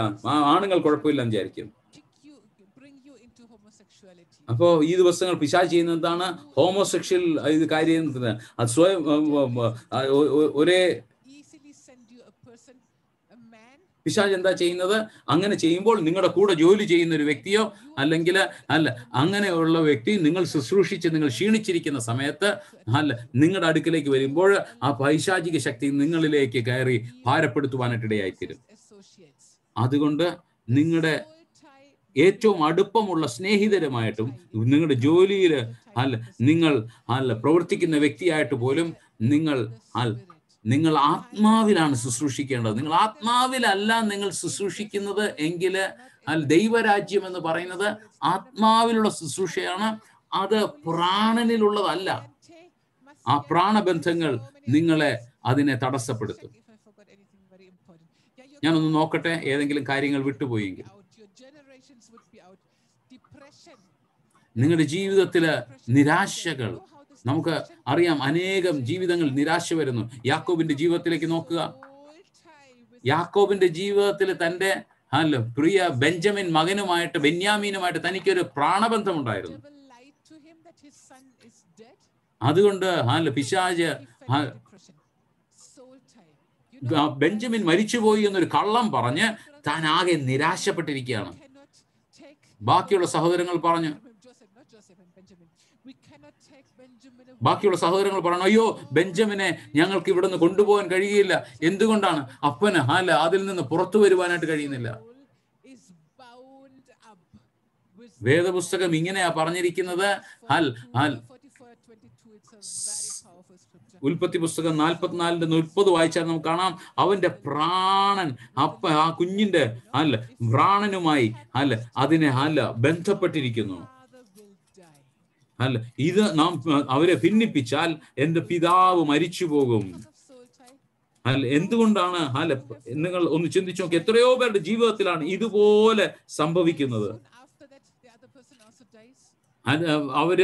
ആണുങ്ങൾ കുഴപ്പമില്ല എന്ന് വിചാരിക്കും Kick you, bring you into homosexuality. homosexuality. അപ്പോ ഈ ദിവസങ്ങൾ പിശാച് ചെയ്യുന്ന എന്താണ് ഹോമോസെക്ഷൽ ഇത് കാര്യം അത് സ്വയം ഒരേ പിശാജ് എന്താ ചെയ്യുന്നത് അങ്ങനെ ചെയ്യുമ്പോൾ നിങ്ങളുടെ കൂടെ ജോലി ചെയ്യുന്ന ഒരു വ്യക്തിയോ അല്ലെങ്കിൽ അല്ല അങ്ങനെയുള്ള വ്യക്തി നിങ്ങൾ ശുശ്രൂഷിച്ച് നിങ്ങൾ ക്ഷീണിച്ചിരിക്കുന്ന സമയത്ത് അല്ല നിങ്ങളുടെ അടുക്കിലേക്ക് വരുമ്പോൾ ആ പൈശാചിക ശക്തി നിങ്ങളിലേക്ക് കയറി ഭാരപ്പെടുത്തുവാനായിട്ട് ഇടയായിത്തീരും. അതുകൊണ്ട് നിങ്ങളുടെ ഏറ്റവും അടുപ്പമുള്ള സ്നേഹിതരുമായിട്ടും നിങ്ങളുടെ ജോലിയിൽ അല്ല നിങ്ങൾ അല്ല പ്രവർത്തിക്കുന്ന വ്യക്തിയായിട്ട് പോലും നിങ്ങൾ അല്ല നിങ്ങൾ ആത്മാവിലാണ് ശുശ്രൂഷിക്കേണ്ടത്. നിങ്ങൾ ആത്മാവിലല്ല നിങ്ങൾ ശുശ്രൂഷിക്കുന്നത് എങ്കിൽ ദൈവരാജ്യം എന്ന് പറയുന്നത് ആത്മാവിലുള്ള ശുശ്രൂഷയാണ്. അത് പ്രാണനിലുള്ളതല്ല. ആ പ്രാണബന്ധങ്ങൾ നിങ്ങളെ അതിനെ തടസ്സപ്പെടുത്തും. ഞാനൊന്ന് നോക്കട്ടെ ഏതെങ്കിലും കാര്യങ്ങൾ വിട്ടുപോയെങ്കിൽ. നിങ്ങളുടെ ജീവിതത്തിലെ നിരാശകൾ നമുക്ക് അറിയാം അനേകം ജീവിതങ്ങൾ നിരാശ വരുന്നു. യാക്കോബിന്റെ ജീവിതത്തിലേക്ക് നോക്കുക. യാക്കോബിന്റെ ജീവിതത്തിൽ തന്റെ അല്ല പ്രിയ ബെഞ്ചമിൻ മകനുമായിട്ട് ബെന്യാമീനുമായിട്ട് തനിക്കൊരു പ്രാണബന്ധം ഉണ്ടായിരുന്നു devil lied to him that his son is dead. അതുകൊണ്ട് അല്ല പിശാജ് ബെഞ്ചമിൻ മരിച്ചുപോയി എന്നൊരു കള്ളം പറഞ്ഞ് താൻ ആകെ നിരാശപ്പെട്ടിരിക്കുകയാണ്. ബാക്കിയുള്ള സഹോദരങ്ങൾ പറഞ്ഞു ബാക്കിയുള്ള സഹോദരങ്ങൾ പറയണം അയ്യോ ബെഞ്ചമിനെ ഞങ്ങൾക്ക് ഇവിടുന്ന് കൊണ്ടുപോകാൻ കഴിയില്ല. എന്തുകൊണ്ടാണ്? അപ്പന് അല്ല അതിൽ നിന്ന് പുറത്തു വരുവാനായിട്ട് കഴിയുന്നില്ല. വേദപുസ്തകം ഇങ്ങനെയാ പറഞ്ഞിരിക്കുന്നത്. ഹൽ ഹൽ. 44, 22. It's a very ഉൽപ്പത്തി പുസ്തകം നാൽപ്പത്തിനാലിന്റെ മുപ്പത് വായിച്ചാൽ നമുക്ക് കാണാം. അവന്റെ പ്രാണൻ അപ്പ ആ കുഞ്ഞിന്റെ അല്ല പ്രാണനുമായി അല്ല അതിനെ അല്ല ബന്ധപ്പെട്ടിരിക്കുന്നു. അല്ല ഇത് നാം അവരെ ഭിന്നിപ്പിച്ചാൽ എന്റെ പിതാവ് മരിച്ചു പോകും. അല്ല എന്തുകൊണ്ടാണ് അല്ല നിങ്ങൾ ഒന്ന് ചിന്തിച്ചു നോക്കി എത്രയോ പേരുടെ ജീവിതത്തിലാണ് ഇതുപോലെ സംഭവിക്കുന്നത്. അവർ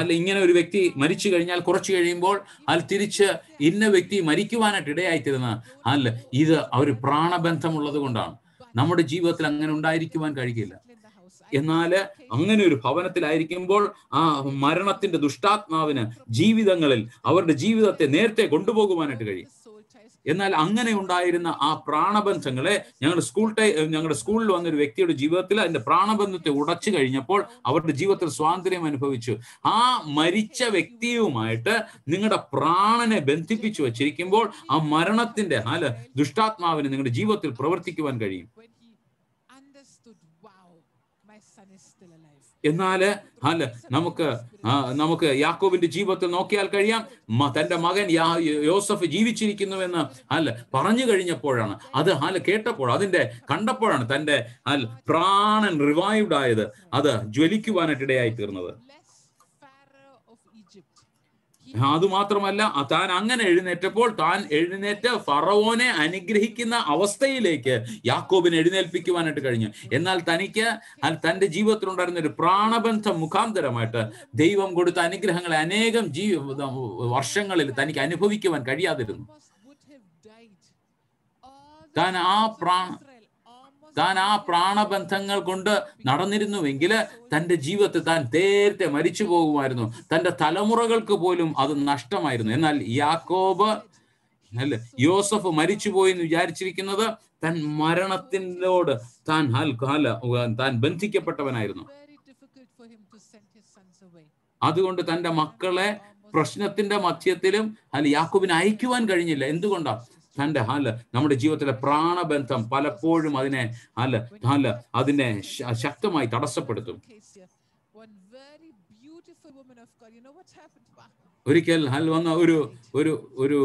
അല്ല ഇങ്ങനെ ഒരു വ്യക്തി മരിച്ചു കഴിഞ്ഞാൽ കുറച്ചു കഴിയുമ്പോൾ അത് തിരിച്ച് ഇന്ന വ്യക്തി മരിക്കുവാനായിട്ട് ഇടയായിത്തീരുന്ന അല്ല ഇത് അവർ പ്രാണബന്ധമുള്ളത് കൊണ്ടാണ്. നമ്മുടെ ജീവിതത്തിൽ അങ്ങനെ ഉണ്ടായിരിക്കുവാൻ കഴിയില്ല. എന്നാൽ അങ്ങനെ ഒരു ഭവനത്തിലായിരിക്കുമ്പോൾ ആ മരണത്തിന്റെ ദുഷ്ടാത്മാവിന് ജീവിതങ്ങളിൽ അവരുടെ ജീവിതത്തെ നേരത്തെ കൊണ്ടുപോകുവാനായിട്ട് കഴിയും. എന്നാൽ അങ്ങനെ ഉണ്ടായിരുന്ന ആ പ്രാണബന്ധങ്ങളെ ഞങ്ങളുടെ സ്കൂൾ ടൈ ഞങ്ങളുടെ സ്കൂളിൽ വന്ന ഒരു വ്യക്തിയുടെ ജീവിതത്തിൽ അതിന്റെ പ്രാണബന്ധത്തെ ഉടച്ചു കഴിഞ്ഞപ്പോൾ അവരുടെ ജീവിതത്തിൽ സ്വാതന്ത്ര്യം അനുഭവിച്ചു ആ മരിച്ച വ്യക്തിയുമായിട്ട് നിങ്ങളുടെ പ്രാണനെ ബന്ധിപ്പിച്ചു വച്ചിരിക്കുമ്പോൾ ആ മരണത്തിന്റെ അല്ല ദുഷ്ടാത്മാവിന് നിങ്ങളുടെ ജീവിതത്തിൽ പ്രവർത്തിക്കുവാൻ കഴിയും എന്നാൽ അല്ല നമുക്ക് നമുക്ക് യാക്കോബിന്റെ ജീവിതത്തിൽ നോക്കിയാൽ കഴിയാം. തന്റെ മകൻ യോസഫ് ജീവിച്ചിരിക്കുന്നുവെന്ന് അല്ല പറഞ്ഞു കഴിഞ്ഞപ്പോഴാണ്. അത് അല്ല കേട്ടപ്പോൾ അതിന്റെ കണ്ടപ്പോഴാണ് തന്റെ അല്ല പ്രാണൻ റിവൈവ്ഡ് ആയത്. അത് ജ്വലിക്കുവാനായിട്ടിടയായി തീർന്നത്. അതുമാത്രമല്ല മാത്രമല്ല താൻ അങ്ങനെ എഴുന്നേറ്റപ്പോൾ താൻ എഴുന്നേറ്റ് ഫറവോനെ അനുഗ്രഹിക്കുന്ന അവസ്ഥയിലേക്ക് യാക്കോബിനെ എഴുന്നേൽപ്പിക്കുവാനായിട്ട് കഴിഞ്ഞു. എന്നാൽ തനിക്ക് തന്റെ ജീവിതത്തിലുണ്ടായിരുന്ന ഒരു പ്രാണബന്ധം മുഖാന്തരമായിട്ട് ദൈവം കൊടുത്ത അനുഗ്രഹങ്ങളെ അനേകം ജീ വർഷങ്ങളിൽ തനിക്ക് അനുഭവിക്കുവാൻ കഴിയാതിരുന്നു. താൻ ആ tribes താൻ ആ പ്രാണബന്ധങ്ങൾ കൊണ്ട് നടന്നിരുന്നുവെങ്കിൽ തന്റെ ജീവിതത്തെ താൻ നേരത്തെ മരിച്ചു പോകുമായിരുന്നു. തന്റെ തലമുറകൾക്ക് പോലും അത് നഷ്ടമായിരുന്നു. എന്നാൽ യാക്കോബ് അല്ല യോസഫ് മരിച്ചുപോയി എന്ന് വിചാരിച്ചിരിക്കുന്നത് തൻ മരണത്തിനോട് താൻ അല്ല താൻ ബന്ധിക്കപ്പെട്ടവനായിരുന്നു. അതുകൊണ്ട് തന്റെ മക്കളെ പ്രശ്നത്തിന്റെ മധ്യത്തിലും അല്ല യാക്കോബിന് അയക്കുവാൻ കഴിഞ്ഞില്ല. എന്തുകൊണ്ടാ? തന്റെ അല്ല നമ്മുടെ ജീവിതത്തിലെ പ്രാണബന്ധം പലപ്പോഴും അതിനെ അല്ല അല്ല അതിനെ ശക്തമായി തടസ്സപ്പെടുത്തും. ഒരിക്കൽ ഹൽ വന്ന ഒരു ഒരു ഒരു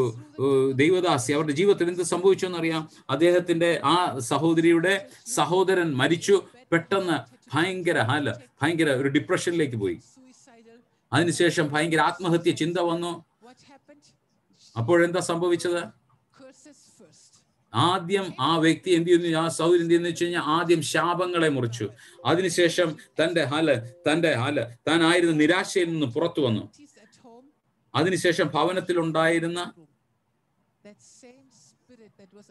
ദൈവദാസി അവരുടെ ജീവിതത്തിൽ എന്ത് സംഭവിച്ചു എന്നറിയാം അദ്ദേഹത്തിന്റെ ആ സഹോദരിയുടെ സഹോദരൻ മരിച്ചു പെട്ടെന്ന് ഭയങ്കര അല്ല ഭയങ്കര ഒരു ഡിപ്രഷനിലേക്ക് പോയി. അതിനുശേഷം ഭയങ്കര ആത്മഹത്യ ചിന്ത വന്നു? അപ്പോഴെന്താ സംഭവിച്ചത്. ആദ്യം ആ വ്യക്തി എന്ത് ചെയ്യുന്നു? ആ സൗദി എന്ത് ചെയ്യുന്നു? വെച്ച് കഴിഞ്ഞാൽ ആദ്യം ശാപങ്ങളെ മുറിച്ചു. അതിനുശേഷം തന്റെ ഹല തന്റെ ഹല താൻ ആയിരുന്ന നിരാശയിൽ നിന്ന് പുറത്തു വന്നു. അതിനുശേഷം was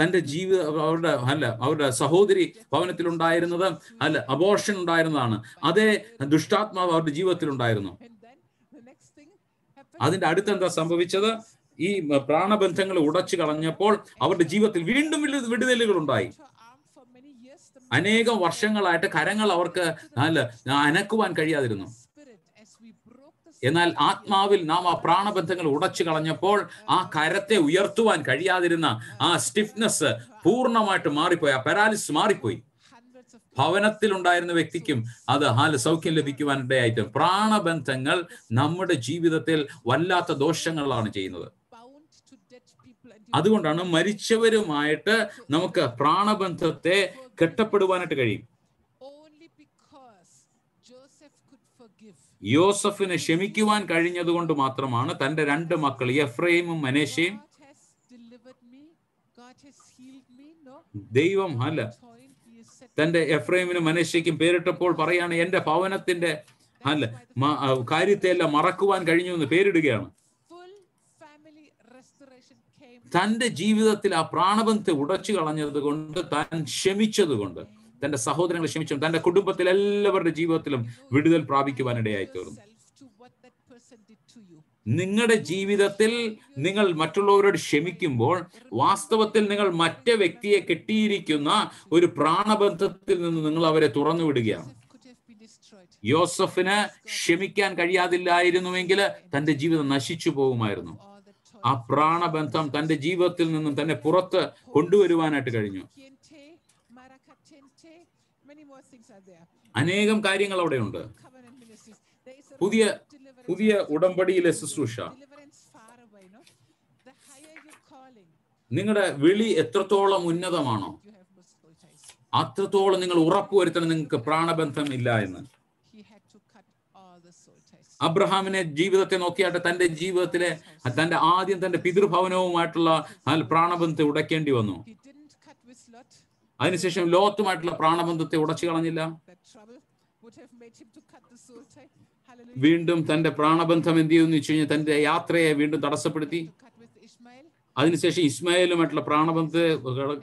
തന്റെ ജീവിത അവരുടെ അല്ല അവരുടെ സഹോദരി ഭവനത്തിൽ ഉണ്ടായിരുന്നത് അല്ല അബോർഷൻ ഉണ്ടായിരുന്നതാണ്. അതേ ദുഷ്ടാത്മാവ് അവരുടെ ജീവിതത്തിൽ ഉണ്ടായിരുന്നു അതിന്റെ അടുത്ത് എന്താ സംഭവിച്ചത്? ഈ പ്രാണബന്ധങ്ങൾ ഉടച്ചു കളഞ്ഞപ്പോൾ അവരുടെ ജീവിതത്തിൽ വീണ്ടും വിടു- വിടുതലുകൾ ഉണ്ടായി. അനേകം വർഷങ്ങളായിട്ട് കരങ്ങൾ അവർക്ക് നല്ല അനക്കുവാൻ കഴിയാതിരുന്നു. എന്നാൽ ആത്മാവിൽ നാം ആ പ്രാണബന്ധങ്ങൾ ഉടച്ചു കളഞ്ഞപ്പോൾ ആ കരത്തെ ഉയർത്തുവാൻ കഴിയാതിരുന്ന ആ സ്റ്റിഫ്നെസ് പൂർണമായിട്ട് മാറിപ്പോയി ആ പാരാലിസിസ് മാറിപ്പോയി. ഉണ്ടായിരുന്ന വ്യക്തിക്കും അത് ഹാൽ സൗഖ്യം ലഭിക്കുവാനിടയായിട്ട് പ്രാണബന്ധങ്ങൾ നമ്മുടെ ജീവിതത്തിൽ വല്ലാത്ത ദോഷങ്ങളാണ് ചെയ്യുന്നത്. അതുകൊണ്ടാണ് മരിച്ചവരുമായിട്ട് നമുക്ക് പ്രാണബന്ധത്തെ കെട്ടപ്പെടുവാനായിട്ട് കഴിയും. യോസഫിനെ ക്ഷമിക്കുവാൻ കഴിഞ്ഞതുകൊണ്ട് മാത്രമാണ് തന്റെ രണ്ട് മക്കൾ എഫ്രൈമും no ദൈവം അല്ല. തന്റെ എഫ്രൈമിനും മനേഷയ്ക്കും പേരിട്ടപ്പോൾ പറയാണ് എന്റെ ഭവനത്തിന്റെ അല്ല കാര്യത്തെ എല്ലാം കാര്യത്തെയെല്ലാം മറക്കുവാൻ കഴിഞ്ഞു എന്ന് പേരിടുകയാണ്. തന്റെ ജീവിതത്തിൽ ആ പ്രാണബന്ധത്തെ ഉടച്ചു കളഞ്ഞത് കൊണ്ട് താൻ ക്ഷമിച്ചത് കൊണ്ട് തന്റെ സഹോദരങ്ങളെ ക്ഷമിച്ചു തന്റെ കുടുംബത്തിൽ എല്ലാവരുടെ ജീവിതത്തിലും വിടുതൽ പ്രാപിക്കുവാനിടയായി തീർന്നു നിങ്ങളുടെ ജീവിതത്തിൽ നിങ്ങൾ മറ്റുള്ളവരോട് ക്ഷമിക്കുമ്പോൾ വാസ്തവത്തിൽ നിങ്ങൾ മറ്റേ വ്യക്തിയെ കെട്ടിയിരിക്കുന്ന ഒരു പ്രാണബന്ധത്തിൽ നിന്ന് നിങ്ങൾ അവരെ തുറന്നു വിടുകയാണ്. യോസഫിന് ക്ഷമിക്കാൻ കഴിയാതില്ലായിരുന്നുവെങ്കിൽ തന്റെ ജീവിതം നശിച്ചു പോകുമായിരുന്നു. ആ പ്രാണബന്ധം തന്റെ ജീവിതത്തിൽ നിന്നും തന്നെ പുറത്ത് കൊണ്ടുവരുവാനായിട്ട് കഴിഞ്ഞു. അനേകം കാര്യങ്ങൾ അവിടെ ഉണ്ട് പുതിയ പുതിയ ഉടമ്പടിയിലെ ശുശ്രൂഷ. നിങ്ങളുടെ വിളി എത്രത്തോളം ഉന്നതമാണോ അത്രത്തോളം നിങ്ങൾ ഉറപ്പുവരുത്തണം നിങ്ങൾക്ക് പ്രാണബന്ധം ഇല്ല എന്ന്. അബ്രഹാമിനെ ജീവിതത്തെ നോക്കിയാട്ട് തന്റെ ജീവിതത്തിലെ തന്റെ ആദ്യം തന്റെ പിതൃഭവനവുമായിട്ടുള്ള പ്രാണബന്ധത്തെ ഉടയ്ക്കേണ്ടി വന്നു. അതിനുശേഷം ലോത്തുമായിട്ടുള്ള പ്രാണബന്ധത്തെ ഉടച്ചു കളഞ്ഞില്ല. വീണ്ടും തന്റെ പ്രാണബന്ധം എന്ത് ചെയ്യുന്നു വെച്ച് കഴിഞ്ഞാൽ തന്റെ യാത്രയെ വീണ്ടും തടസ്സപ്പെടുത്തി. അതിനുശേഷം ഇസ്മായിലുമായിട്ടുള്ള പ്രാണബന്ധത്തെ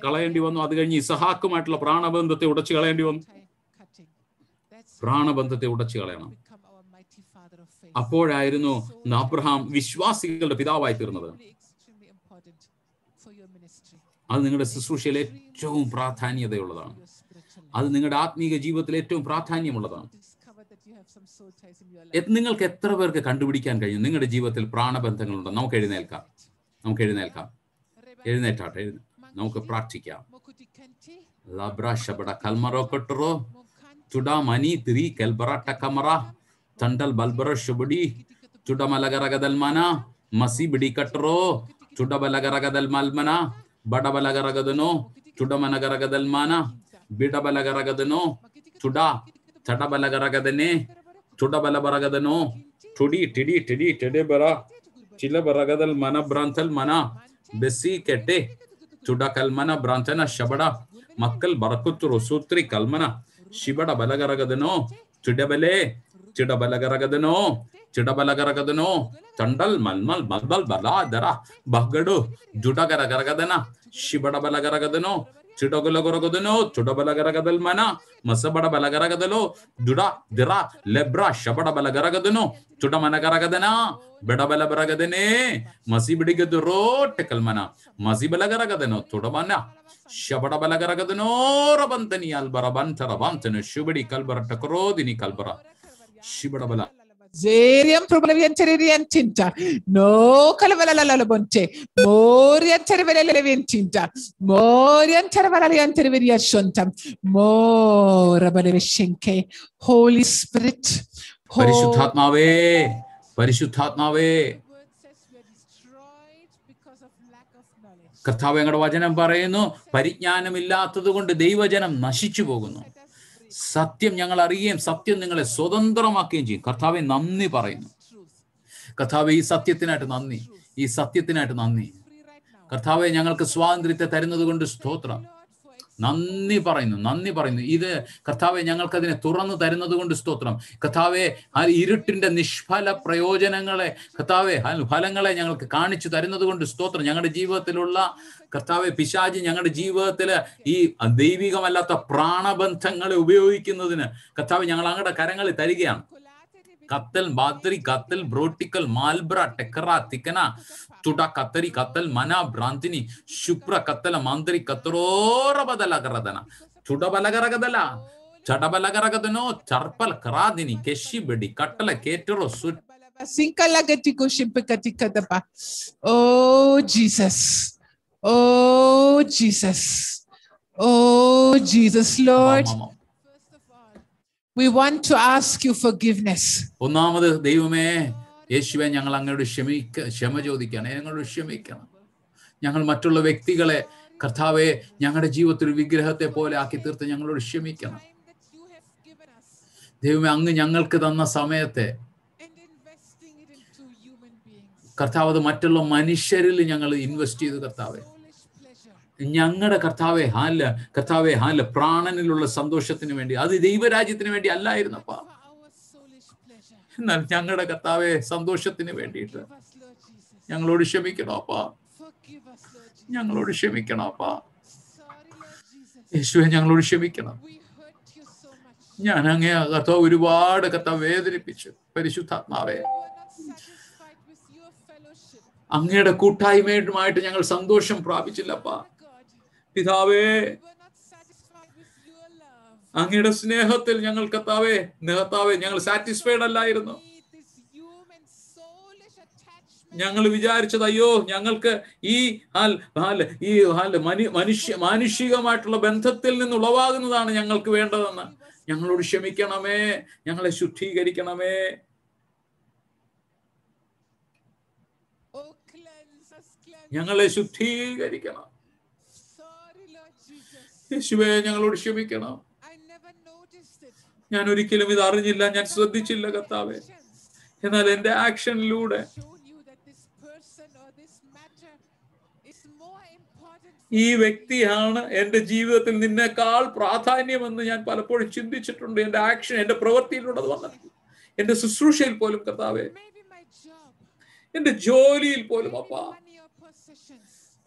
കളയേണ്ടി വന്നു. അത് കഴിഞ്ഞ് ഇസഹാക്കുമായിട്ടുള്ള പ്രാണബന്ധത്തെ ഉടച്ചു കളയേണ്ടി വന്നു. പ്രാണബന്ധത്തെ ഉടച്ചു കളയണം. അപ്പോഴായിരുന്നു അബ്രഹാം വിശ്വാസികളുടെ പിതാവായി തീർന്നത്. അത് നിങ്ങളുടെ ശുശ്രൂഷയിൽ ഏറ്റവും പ്രാധാന്യതയുള്ളതാണ്. അത് നിങ്ങളുടെ ആത്മീക ജീവിതത്തിൽ ഏറ്റവും പ്രാധാന്യമുള്ളതാണ്. നിങ്ങൾക്ക് എത്ര പേർക്ക് കണ്ടുപിടിക്കാൻ കഴിയും നിങ്ങളുടെ ജീവിതത്തിൽ പ്രാണബന്ധങ്ങളുണ്ട്? നമുക്ക് എഴുന്നേൽക്കാം. നമുക്ക് എഴുന്നേൽക്കാം. എഴുന്നേറ്റാട്ടെ നമുക്ക് പ്രാർത്ഥിക്കാം. കൽമറോ കെട്ടറോ. ചുടാ മനി തിരി കൽബറ ടക്കമറ තන්ටල් බල්බර ශබඩි චුඩ මලගරගදල්මනා මසි බිඩිකටරෝ චුඩ බලගරගදල්මල්මනා බඩ බලගරගදනෝ චුඩ මනගරගදල්මානා බිඩ බලගරගදනෝ චුඩා තඩ බලගරගදනේ චුඩ බල බරගදනෝ ටුඩි ටිඩි ටිඩි ටෙඩේ බර චිල බරගදල් මන බ්‍රන්තල් මනා බෙසී කෙටේ චුඩ කල්මන බ්‍රන්තන ශබඩා ಮಕ್ಕಲ್ ಬರಕುತ್ತರು ಸೂತ್ರಿ ಕಲ್ಮನ ಶಿಬಡ ಬಲಗರಗದನೋ ಚುಡಬಲೆ ಚಿಡ ಬಲಗರಗದನೋ ಚಿಡಬಲಗರಗದನೋ ತಂಡಲ್ ಮಲ್ಮಲ್ ಮಲ್ಬಲ್ ಬಲಾದರ ಬಗ್ಗಡು ಜುಡಗರಗರಗದನ ಶಿಬಡ ಬಲಗರಗದನೋ ಚಿಡಗೊಲಗೊರಗದನೋ ಚುಡಬಲಗರಗದಲ್ ಮನ ಮಸಬಡ ಬಲಗರಗದಲು ಜುಡ, ದಿರ, ಲೆಬ್ರ ಶಬಡ ಬಲಗರಗದನು ಚುಡಮನಗರಗದನ ಬೆಡಬಲ ಬರಗದನೆ ಮಸಿ ಬಿಡಿಗದು ರೋಟ್ ಮನ ಮಸಿ ಬಲಗರಗದನು ತುಡಮನ ಶಬಡ ಬಲಗರಗದನೋ ರಬಂತನಿ ಅಲ್ಬರ ಬಂಥರ ಬಂತನು, ಶುಬಡಿ ಕಲ್ಬರ ಟಕರೋದಿನಿ ಕಲ್ಬರ. പരിശുദ്ധാത്മാവേ പരിശുദ്ധാത്മാവേ. കർത്താവ് ഞങ്ങളുടെ വചനം പറയുന്നു. പരിജ്ഞാനമില്ലാത്തത് കൊണ്ട് ദൈവജനം നശിച്ചു പോകുന്നു. സത്യം ഞങ്ങൾ അറിയുകയും സത്യം നിങ്ങളെ സ്വതന്ത്രമാക്കുകയും ചെയ്യും. കർത്താവെ നന്ദി പറയുന്നു. കർത്താവെ ഈ സത്യത്തിനായിട്ട് നന്ദി. ഈ സത്യത്തിനായിട്ട് നന്ദി. കർത്താവെ ഞങ്ങൾക്ക് സ്വാതന്ത്ര്യത്തെ തരുന്നത് കൊണ്ട് സ്തോത്രം. നന്ദി പറയുന്നു നന്ദി പറയുന്നു. ഇത് കർത്താവെ ഞങ്ങൾക്കതിനെ തുറന്നു തരുന്നത് കൊണ്ട് സ്തോത്രം. കർത്താവെ ഇരുട്ടിന്റെ നിഷ്ഫല പ്രയോജനങ്ങളെ കർത്താവെ ഫലങ്ങളെ ഞങ്ങൾക്ക് കാണിച്ചു തരുന്നത് കൊണ്ട് സ്തോത്രം. ഞങ്ങളുടെ ജീവിതത്തിലുള്ള കർത്താവെ പിശാജി ഞങ്ങളുടെ ജീവിതത്തിൽ ഈ ദൈവികമല്ലാത്ത പ്രാണബന്ധങ്ങളെ ഉപയോഗിക്കുന്നതിന് കർത്താവ് ഞങ്ങൾ അങ്ങടെ കരങ്ങളിൽ തരികയാണ്. കത്തൽ ബാദ്രി കത്തൽ ബ്രോട്ടിക്കൽ മാൽബ്ര ടെക്കറ തിക്കന തുട കത്തരി കത്തൽ മന ഭ്രാന്തിനി ശുപ്ര കത്തല മാന്ത്രി കത്തറോറ ബദലകറദന ചുടബലകരകതല ചടബലകരകതനോ ചർപ്പൽ കറാദിനി കെശിബെടി കട്ടല കേറ്ററോ സു Sinkalagatika shimpakatikadaba. Oh, Jesus. Oh, Jesus. Oh, Jesus, Lord. First of all, we want to ask you forgiveness. ഒന്നാമത് ദൈവമേ യേശുവെ ഞങ്ങൾ അങ്ങോട്ട് ക്ഷമിക്ക ക്ഷമ ചോദിക്കണം ഞങ്ങളോട് ക്ഷമിക്കണം. ഞങ്ങൾ മറ്റുള്ള വ്യക്തികളെ കർത്താവെ ഞങ്ങളുടെ ജീവിതത്തിൽ വിഗ്രഹത്തെ പോലെ ആക്കി തീർത്ത് ഞങ്ങളോട് ക്ഷമിക്കണം. ദൈവമേ അങ്ങ് ഞങ്ങൾക്ക് തന്ന സമയത്തെ. കർത്താവ് അത് മറ്റുള്ള മനുഷ്യരിൽ ഞങ്ങൾ ഇൻവെസ്റ്റ് ചെയ്തു കർത്താവെ. ഞങ്ങളുടെ കർത്താവെ ഹാല കർത്താവെ ഹാല പ്രാണനിലുള്ള സന്തോഷത്തിന് വേണ്ടി അത് ദൈവരാജ്യത്തിന് വേണ്ടി അല്ലായിരുന്നപ്പാ. എന്നാൽ ഞങ്ങളുടെ കർത്താവെ സന്തോഷത്തിന് വേണ്ടിയിട്ട്. ഞങ്ങളോട് ക്ഷമിക്കണം അപ്പാ Forgive us, Lord Jesus. ഞങ്ങളോട് ക്ഷമിക്കണോപ്പ യേശുവെ ഞങ്ങളോട് ക്ഷമിക്കണം. ഞാൻ അങ്ങേ കർത്താവ് ഒരുപാട് കർത്താവ് വേദനിപ്പിച്ചു പരിശുദ്ധാത്മാവെ. അങ്ങയുടെ കൂട്ടായ്മയുമായിട്ട് ഞങ്ങൾ സന്തോഷം പ്രാപിച്ചില്ലപ്പാ പിതാവേ അങ്ങയുടെ സ്നേഹത്തിൽ ഞങ്ങൾ കത്താവേ കർത്താവേ ഞങ്ങൾ സാറ്റിസ്ഫൈഡ് അല്ലായിരുന്നു. ഞങ്ങൾ വിചാരിച്ചത് അയ്യോ ഞങ്ങൾക്ക് ഈ ഈ മനുഷ്യ മാനുഷികമായിട്ടുള്ള ബന്ധത്തിൽ നിന്ന് ഉളവാകുന്നതാണ് ഞങ്ങൾക്ക് വേണ്ടതെന്ന്. ഞങ്ങളോട് ക്ഷമിക്കണമേ ഞങ്ങളെ ശുദ്ധീകരിക്കണമേ. ഞങ്ങളെ ശുദ്ധീകരിക്കണം. യേശുവേ ഞങ്ങളോട് ക്ഷമിക്കണം. ഞാൻ ഒരിക്കലും ഇത് അറിഞ്ഞില്ല. ഞാൻ ശ്രദ്ധിച്ചില്ല കർത്താവേ. എന്നാൽ എന്റെ ആക്ഷനിലൂടെ ഈ വ്യക്തിയാണ് എന്റെ ജീവിതത്തിൽ നിന്നേക്കാൾ പ്രാധാന്യമെന്ന് ഞാൻ പലപ്പോഴും ചിന്തിച്ചിട്ടുണ്ട്. എന്റെ ആക്ഷൻ എന്റെ പ്രവൃത്തിയിലൂടെ അത് വന്നിട്ടുണ്ട്. എന്റെ ശുശ്രൂഷയിൽ പോലും കർത്താവേ. എന്റെ ജോലിയിൽ പോലും അപ്പാ.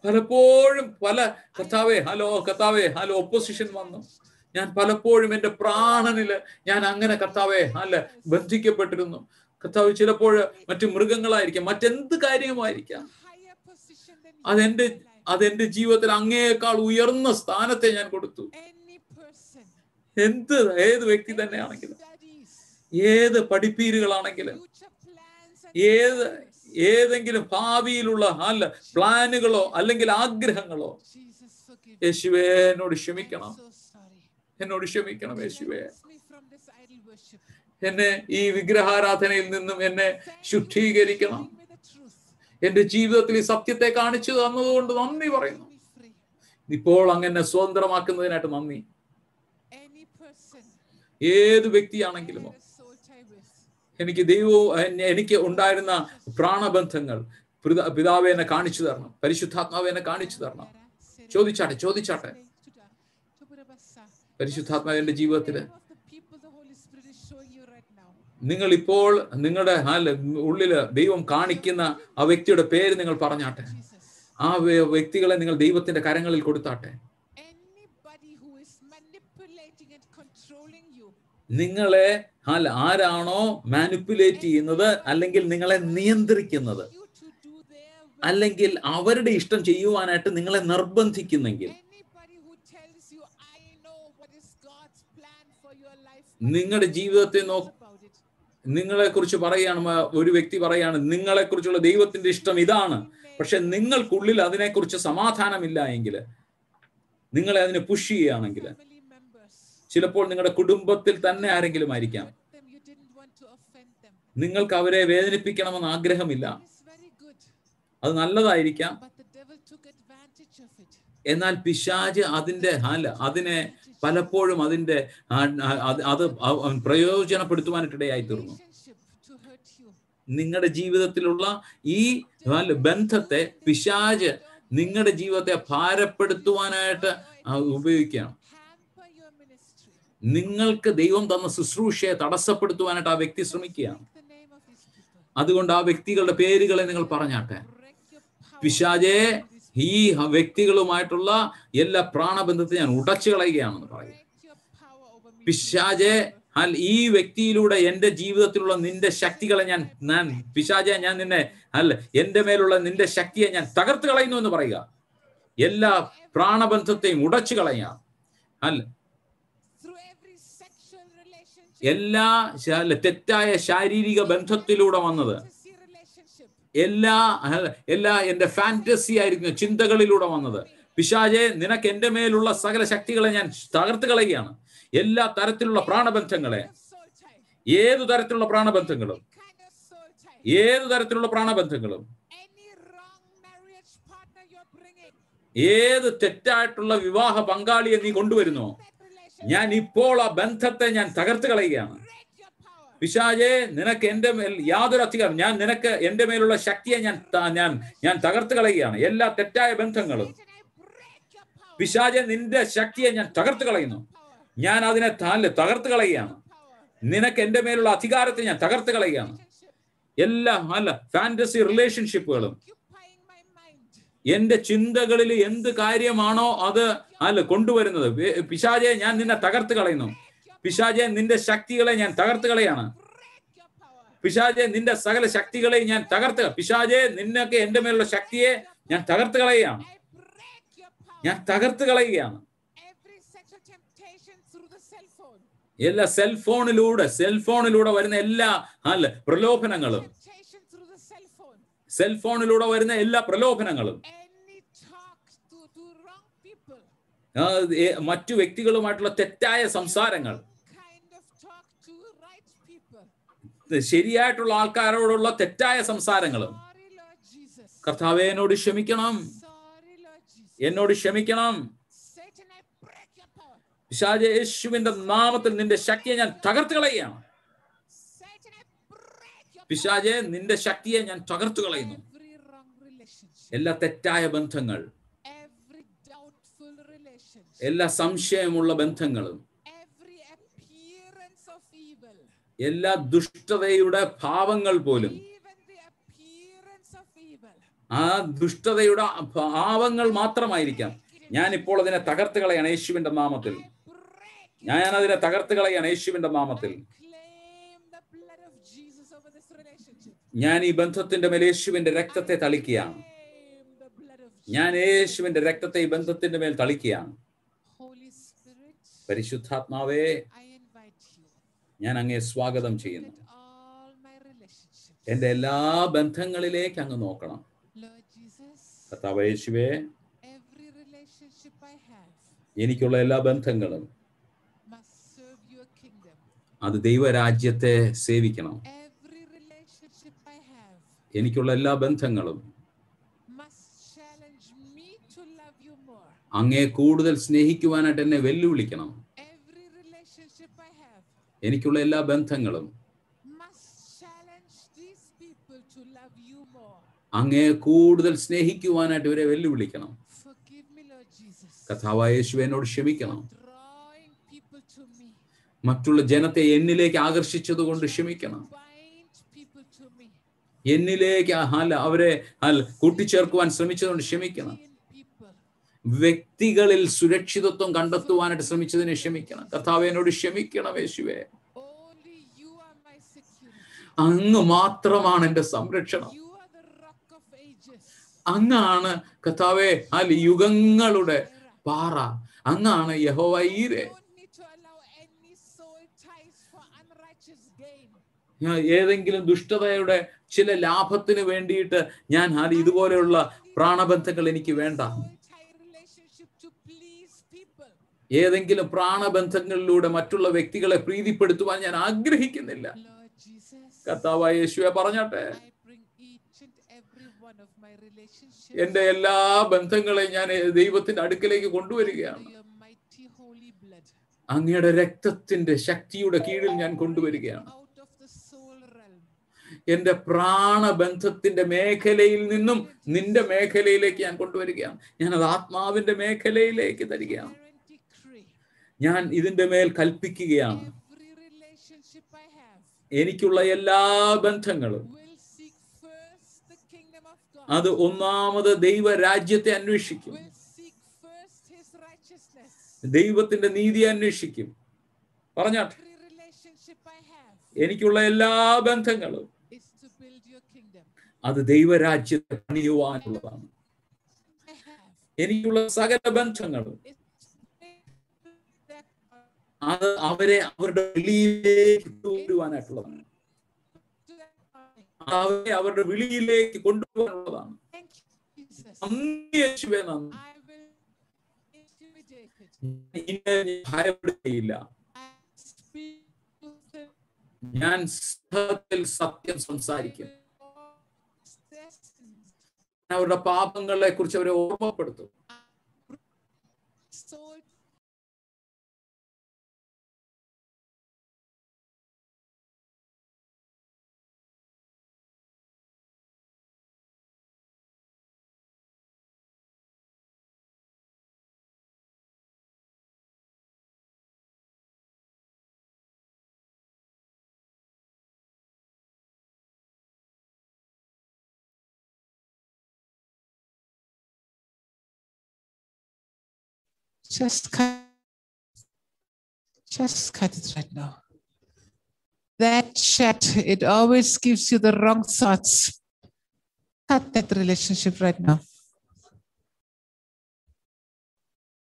പലപ്പോഴും പല കർത്താവേ ഹലോ കർത്താവേ ഹലോ ഒപ്പോസിഷൻ വന്നു. ഞാൻ പലപ്പോഴും എന്റെ പ്രാണനിൽ ഞാൻ അങ്ങനെ കർത്താവെ അല്ല ബന്ധിക്കപ്പെട്ടിരുന്നു കർത്താവ് ചിലപ്പോൾ മറ്റ് മൃഗങ്ങളായിരിക്കാം മറ്റെന്ത് കാര്യമായിരിക്കാം അതെന്റെ. അതെന്റെ ജീവിതത്തിൽ അങ്ങേക്കാൾ ഉയർന്ന സ്ഥാനത്തെ ഞാൻ കൊടുത്തു എന്ത് ഏത് വ്യക്തി തന്നെയാണെങ്കിലും ഏത് പഠിപ്പീരുകളാണെങ്കിലും ഏത്. ഏതെങ്കിലും ഭാവിയിലുള്ള അല്ല പ്ലാനുകളോ അല്ലെങ്കിൽ ആഗ്രഹങ്ങളോ യേശുവേ ക്ഷമിക്കണം. എന്നോട് ക്ഷമിക്കണം യേശുവേ. എന്നെ ഈ വിഗ്രഹാരാധനയിൽ നിന്നും എന്നെ ശുദ്ധീകരിക്കണം. എന്റെ ജീവിതത്തിൽ ഈ സത്യത്തെ കാണിച്ചു തന്നതുകൊണ്ട് നന്ദി പറയുന്നു. ഇപ്പോൾ അങ്ങനെ സ്വതന്ത്രമാക്കുന്നതിനായിട്ട് നന്ദി ഏത് വ്യക്തിയാണെങ്കിലും. എനിക്ക് ദൈവവും എനിക്ക് ഉണ്ടായിരുന്ന പ്രാണബന്ധങ്ങൾ പിതാവേനെ കാണിച്ചു തരണം പരിശുദ്ധാത്മാവേനെ കാണിച്ചു തരണം ചോദിച്ചാട്ടെ ചോദിച്ചാട്ടെ പരിശുദ്ധാത്മാവ് ജീവിതത്തിൽ നിങ്ങൾ ഇപ്പോൾ നിങ്ങളുടെ ഉള്ളിൽ ദൈവം കാണിക്കുന്ന ആ വ്യക്തിയുടെ പേര് നിങ്ങൾ പറഞ്ഞാട്ടെ. ആ വ്യക്തികളെ നിങ്ങൾ ദൈവത്തിന്റെ കരങ്ങളിൽ കൊടുത്താട്ടെ. നിങ്ങളെ അല്ല ആരാണോ മാനിപ്പുലേറ്റ് ചെയ്യുന്നത് അല്ലെങ്കിൽ നിങ്ങളെ നിയന്ത്രിക്കുന്നത്. അല്ലെങ്കിൽ അവരുടെ ഇഷ്ടം ചെയ്യുവാനായിട്ട് നിങ്ങളെ നിർബന്ധിക്കുന്നെങ്കിൽ. നിങ്ങളുടെ ജീവിതത്തെ നോ നിങ്ങളെക്കുറിച്ച് പറയുകയാണ് ഒരു വ്യക്തി പറയാണ് നിങ്ങളെ കുറിച്ചുള്ള ദൈവത്തിന്റെ ഇഷ്ടം ഇതാണ്. പക്ഷെ നിങ്ങൾക്കുള്ളിൽ അതിനെക്കുറിച്ച് സമാധാനമില്ല എങ്കിൽ നിങ്ങളെ അതിനെ പുഷ് ചെയ്യുകയാണെങ്കിൽ ചിലപ്പോൾ നിങ്ങളുടെ കുടുംബത്തിൽ തന്നെ ആരെങ്കിലും ആയിരിക്കാം. നിങ്ങൾക്ക് അവരെ വേദനിപ്പിക്കണമെന്ന് ആഗ്രഹമില്ല. അത് നല്ലതായിരിക്കാം. എന്നാൽ പിശാജ് അതിന്റെ അല്ല അതിനെ പലപ്പോഴും അതിന്റെ അത് പ്രയോജനപ്പെടുത്തുവാനിട്ടിടയായി തീർന്നു. നിങ്ങളുടെ ജീവിതത്തിലുള്ള ഈ ബന്ധത്തെ പിശാജ് നിങ്ങളുടെ ജീവിതത്തെ ഭാരപ്പെടുത്തുവാനായിട്ട് ഉപയോഗിക്കണം. നിങ്ങൾക്ക് ദൈവം തന്ന ശുശ്രൂഷയെ തടസ്സപ്പെടുത്തുവാനായിട്ട് ആ വ്യക്തി ശ്രമിക്കുകയാണ്. അതുകൊണ്ട് ആ വ്യക്തികളുടെ പേരുകളെ നിങ്ങൾ പറഞ്ഞാട്ടെ പിശാജെ ഈ വ്യക്തികളുമായിട്ടുള്ള എല്ലാ പ്രാണബന്ധത്തെ ഞാൻ ഉടച്ചു കളയുകയാണെന്ന് പറയും. പിശാജെ ഈ വ്യക്തിയിലൂടെ എന്റെ ജീവിതത്തിലുള്ള നിന്റെ ശക്തികളെ ഞാൻ ഞാൻ പിശാജെ ഞാൻ നിന്നെ അല്ല എന്റെ മേലുള്ള നിന്റെ ശക്തിയെ ഞാൻ തകർത്ത് കളയുന്നു എന്ന് പറയുക എല്ലാ പ്രാണബന്ധത്തെയും ഉടച്ചു കളയാം അല്ല. എല്ലാ തെറ്റായ ശാരീരിക ബന്ധത്തിലൂടെ വന്നത്. എല്ലാ എല്ലാ എന്റെ ഫാന്റസി ആയിരിക്കുന്നു ചിന്തകളിലൂടെ വന്നത് പിശാജെ നിനക്ക് എന്റെ മേലുള്ള സകല ശക്തികളെ ഞാൻ തകർത്ത് കളയുകയാണ് എല്ലാ തരത്തിലുള്ള പ്രാണബന്ധങ്ങളെ. ഏതു തരത്തിലുള്ള പ്രാണബന്ധങ്ങളും. ഏതു തരത്തിലുള്ള പ്രാണബന്ധങ്ങളും. ഏത് തെറ്റായിട്ടുള്ള വിവാഹ പങ്കാളിയെ നീ കൊണ്ടുവരുന്നോ ഞാൻ ഇപ്പോൾ ആ ബന്ധത്തെ ഞാൻ തകർത്ത് കളയുകയാണ്. പിശാജെ നിനക്ക് എന്റെ മേൽ യാതൊരു അധികാരം ഞാൻ നിനക്ക് എന്റെ മേലുള്ള ശക്തിയെ ഞാൻ ഞാൻ ഞാൻ തകർത്ത് കളയുകയാണ്. എല്ലാ തെറ്റായ ബന്ധങ്ങളും. പിശാജെ നിന്റെ ശക്തിയെ ഞാൻ തകർത്ത് കളയുന്നു. ഞാൻ അതിനെ താൽ തകർത്ത് കളയുകയാണ്. നിനക്ക് എന്റെ മേലുള്ള അധികാരത്തെ ഞാൻ തകർത്ത് കളയുകയാണ്. എല്ലാ അല്ല ഫാന്റസി റിലേഷൻഷിപ്പുകളും എന്റെ ചിന്തകളിൽ എന്ത് കാര്യമാണോ അത് അല്ല കൊണ്ടുവരുന്നത്. പിശാജെ ഞാൻ നിന്നെ തകർത്ത് കളയുന്നു. പിശാചെ നിന്റെ ശക്തികളെ ഞാൻ തകർത്ത് കളയാണ് പിശാജെ നിന്റെ സകല ശക്തികളെ ഞാൻ തകർത്ത് പിശാചെ നിന്നൊക്കെ എന്റെ മേലുള്ള ശക്തിയെ ഞാൻ തകർത്ത് കളയുകയാണ്. ഞാൻ തകർത്ത് കളയുകയാണ്. എല്ലാ സെൽഫോണിലൂടെ സെൽഫോണിലൂടെ വരുന്ന എല്ലാ അല്ല പ്രലോഭനങ്ങളും. സെൽഫോണിലൂടെ വരുന്ന എല്ലാ പ്രലോഭനങ്ങളും മറ്റു വ്യക്തികളുമായിട്ടുള്ള തെറ്റായ സംസാരങ്ങൾ ശരിയായിട്ടുള്ള ആൾക്കാരോടുള്ള തെറ്റായ സംസാരങ്ങളും കർത്താവെ എന്നോട് ക്ഷമിക്കണം. എന്നോട് ക്ഷമിക്കണം. പിശാചെ യേശുവിന്റെ നാമത്തിൽ നിന്റെ ശക്തിയെ ഞാൻ തകർത്തു കളയുകയാണ് പിശാചെ നിന്റെ ശക്തിയെ ഞാൻ തകർത്തു കളയുന്നു എല്ലാ തെറ്റായ ബന്ധങ്ങൾ എല്ലാ സംശയമുള്ള ബന്ധങ്ങളും എല്ലാ ദുഷ്ടതയുടെ ഭാവങ്ങൾ പോലും. ആ ദുഷ്ടതയുടെ ഭാവങ്ങൾ മാത്രമായിരിക്കാം ഞാൻ ഇപ്പോൾ അതിനെ തകർത്ത് കളയാണ് യേശുവിന്റെ നാമത്തിൽ ഞാൻ അതിനെ തകർത്ത് കളയാണ് യേശുവിന്റെ നാമത്തിൽ. ഞാൻ ഈ ബന്ധത്തിന്റെ മേൽ യേശുവിന്റെ രക്തത്തെ തളിക്കുകയാണ് ഞാൻ. യേശുവിന്റെ രക്തത്തെ ഈ ബന്ധത്തിന്റെ മേൽ തളിക്കുകയാണ് പരിശുദ്ധാത്മാവേ ഞാൻ അങ്ങേ സ്വാഗതം ചെയ്യുന്നു. എന്റെ എല്ലാ ബന്ധങ്ങളിലേക്ക് അങ്ങ് നോക്കണം. കർത്താവേശുവേ എനിക്കുള്ള എല്ലാ ബന്ധങ്ങളും അത് ദൈവരാജ്യത്തെ സേവിക്കണം. എനിക്കുള്ള എല്ലാ ബന്ധങ്ങളും അങ്ങേ കൂടുതൽ സ്നേഹിക്കുവാനായിട്ട് എന്നെ വെല്ലുവിളിക്കണം. എനിക്കുള്ള എല്ലാ ബന്ധങ്ങളും. അങ്ങേ കൂടുതൽ സ്നേഹിക്കുവാനായിട്ട് ഇവരെ വെല്ലുവിളിക്കണം കഥാവായ യേശു എന്നോട് ക്ഷമിക്കണം. മറ്റുള്ള ജനത്തെ എന്നിലേക്ക് ആകർഷിച്ചത് കൊണ്ട് ക്ഷമിക്കണം. എന്നിലേക്ക് അല്ല അവരെ കൂട്ടിച്ചേർക്കുവാൻ ശ്രമിച്ചതുകൊണ്ട് ക്ഷമിക്കണം. വ്യക്തികളിൽ സുരക്ഷിതത്വം കണ്ടെത്തുവാനായിട്ട് ശ്രമിച്ചതിനെ ക്ഷമിക്കണം കർത്താവ് എന്നോട് ക്ഷമിക്കണം യേശുവേ. അങ്ങ് മാത്രമാണ് എന്റെ സംരക്ഷണം. അങ്ങാണ് കർത്താവെ അല്ല യുഗങ്ങളുടെ പാറ അങ്ങാണ് യഹോവൈരെ ഏതെങ്കിലും ദുഷ്ടതയുടെ ചില ലാഭത്തിന് വേണ്ടിയിട്ട് ഞാൻ ഇതുപോലെയുള്ള പ്രാണബന്ധങ്ങൾ എനിക്ക് വേണ്ട ഏതെങ്കിലും പ്രാണബന്ധങ്ങളിലൂടെ മറ്റുള്ള വ്യക്തികളെ പ്രീതിപ്പെടുത്തുവാൻ ഞാൻ ആഗ്രഹിക്കുന്നില്ല. കർത്താവായ യേശുവെ പറഞ്ഞാട്ടെ എന്റെ എല്ലാ ബന്ധങ്ങളെയും ഞാൻ ദൈവത്തിന്റെ അടുക്കിലേക്ക് കൊണ്ടുവരികയാണ്. അങ്ങയുടെ രക്തത്തിന്റെ ശക്തിയുടെ കീഴിൽ ഞാൻ കൊണ്ടുവരികയാണ്. എന്റെ പ്രാണബന്ധത്തിന്റെ മേഖലയിൽ നിന്നും നിന്റെ മേഖലയിലേക്ക് ഞാൻ കൊണ്ടുവരികയാണ്. ഞാൻ അത് ആത്മാവിന്റെ മേഖലയിലേക്ക് തരികയാണ്. ഞാൻ ഇതിന്റെ മേൽ കൽപ്പിക്കുകയാണ്. എനിക്കുള്ള എല്ലാ ബന്ധങ്ങളും അത് ഒന്നാമത് ദൈവരാജ്യത്തെ അന്വേഷിക്കും. ദൈവത്തിന്റെ നീതി അന്വേഷിക്കും. പറഞ്ഞാട്ടെ? എനിക്കുള്ള എല്ലാ ബന്ധങ്ങളും അത് ദൈവരാജ്യത്തെ പണിയുവാനുള്ളതാണ്. എനിക്കുള്ള സകല ബന്ധങ്ങളും അത് അവരെ അവരുടെ വെളിയിലേക്ക് കൊണ്ടുവരുവാനായിട്ടുള്ളതാണ്. അവരെ അവരുടെ വിളിയിലേക്ക് കൊണ്ടുപോകാനുള്ളതാണ് യേശുവേ നന്ദി. ഭയപ്പെടുകയില്ല. ഞാൻ സത്യത്തിൽ സത്യം സംസാരിക്കും. അവരുടെ പാപങ്ങളെ കുറിച്ച് അവരെ ഓർമ്മപ്പെടുത്തും. Just cut, just cut it right now. That chat, it always gives you the wrong thoughts. Cut that relationship right now.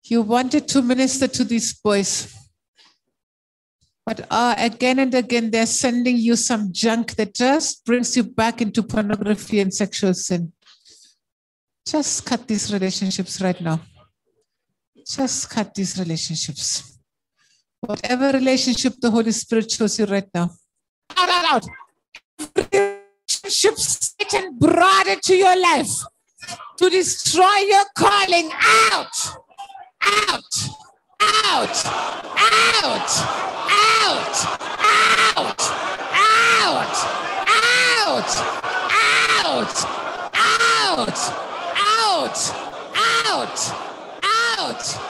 You wanted to minister to these boys, but uh, again and again, they're sending you some junk that just brings you back into pornography and sexual sin. Just cut these relationships right now. Just cut these relationships. Whatever relationship the Holy Spirit shows you right now. Out, out, out. Relationship Satan brought into your life to destroy your calling. Out, out, out, out, out, out, out, out, out, out, out, out, Nuts.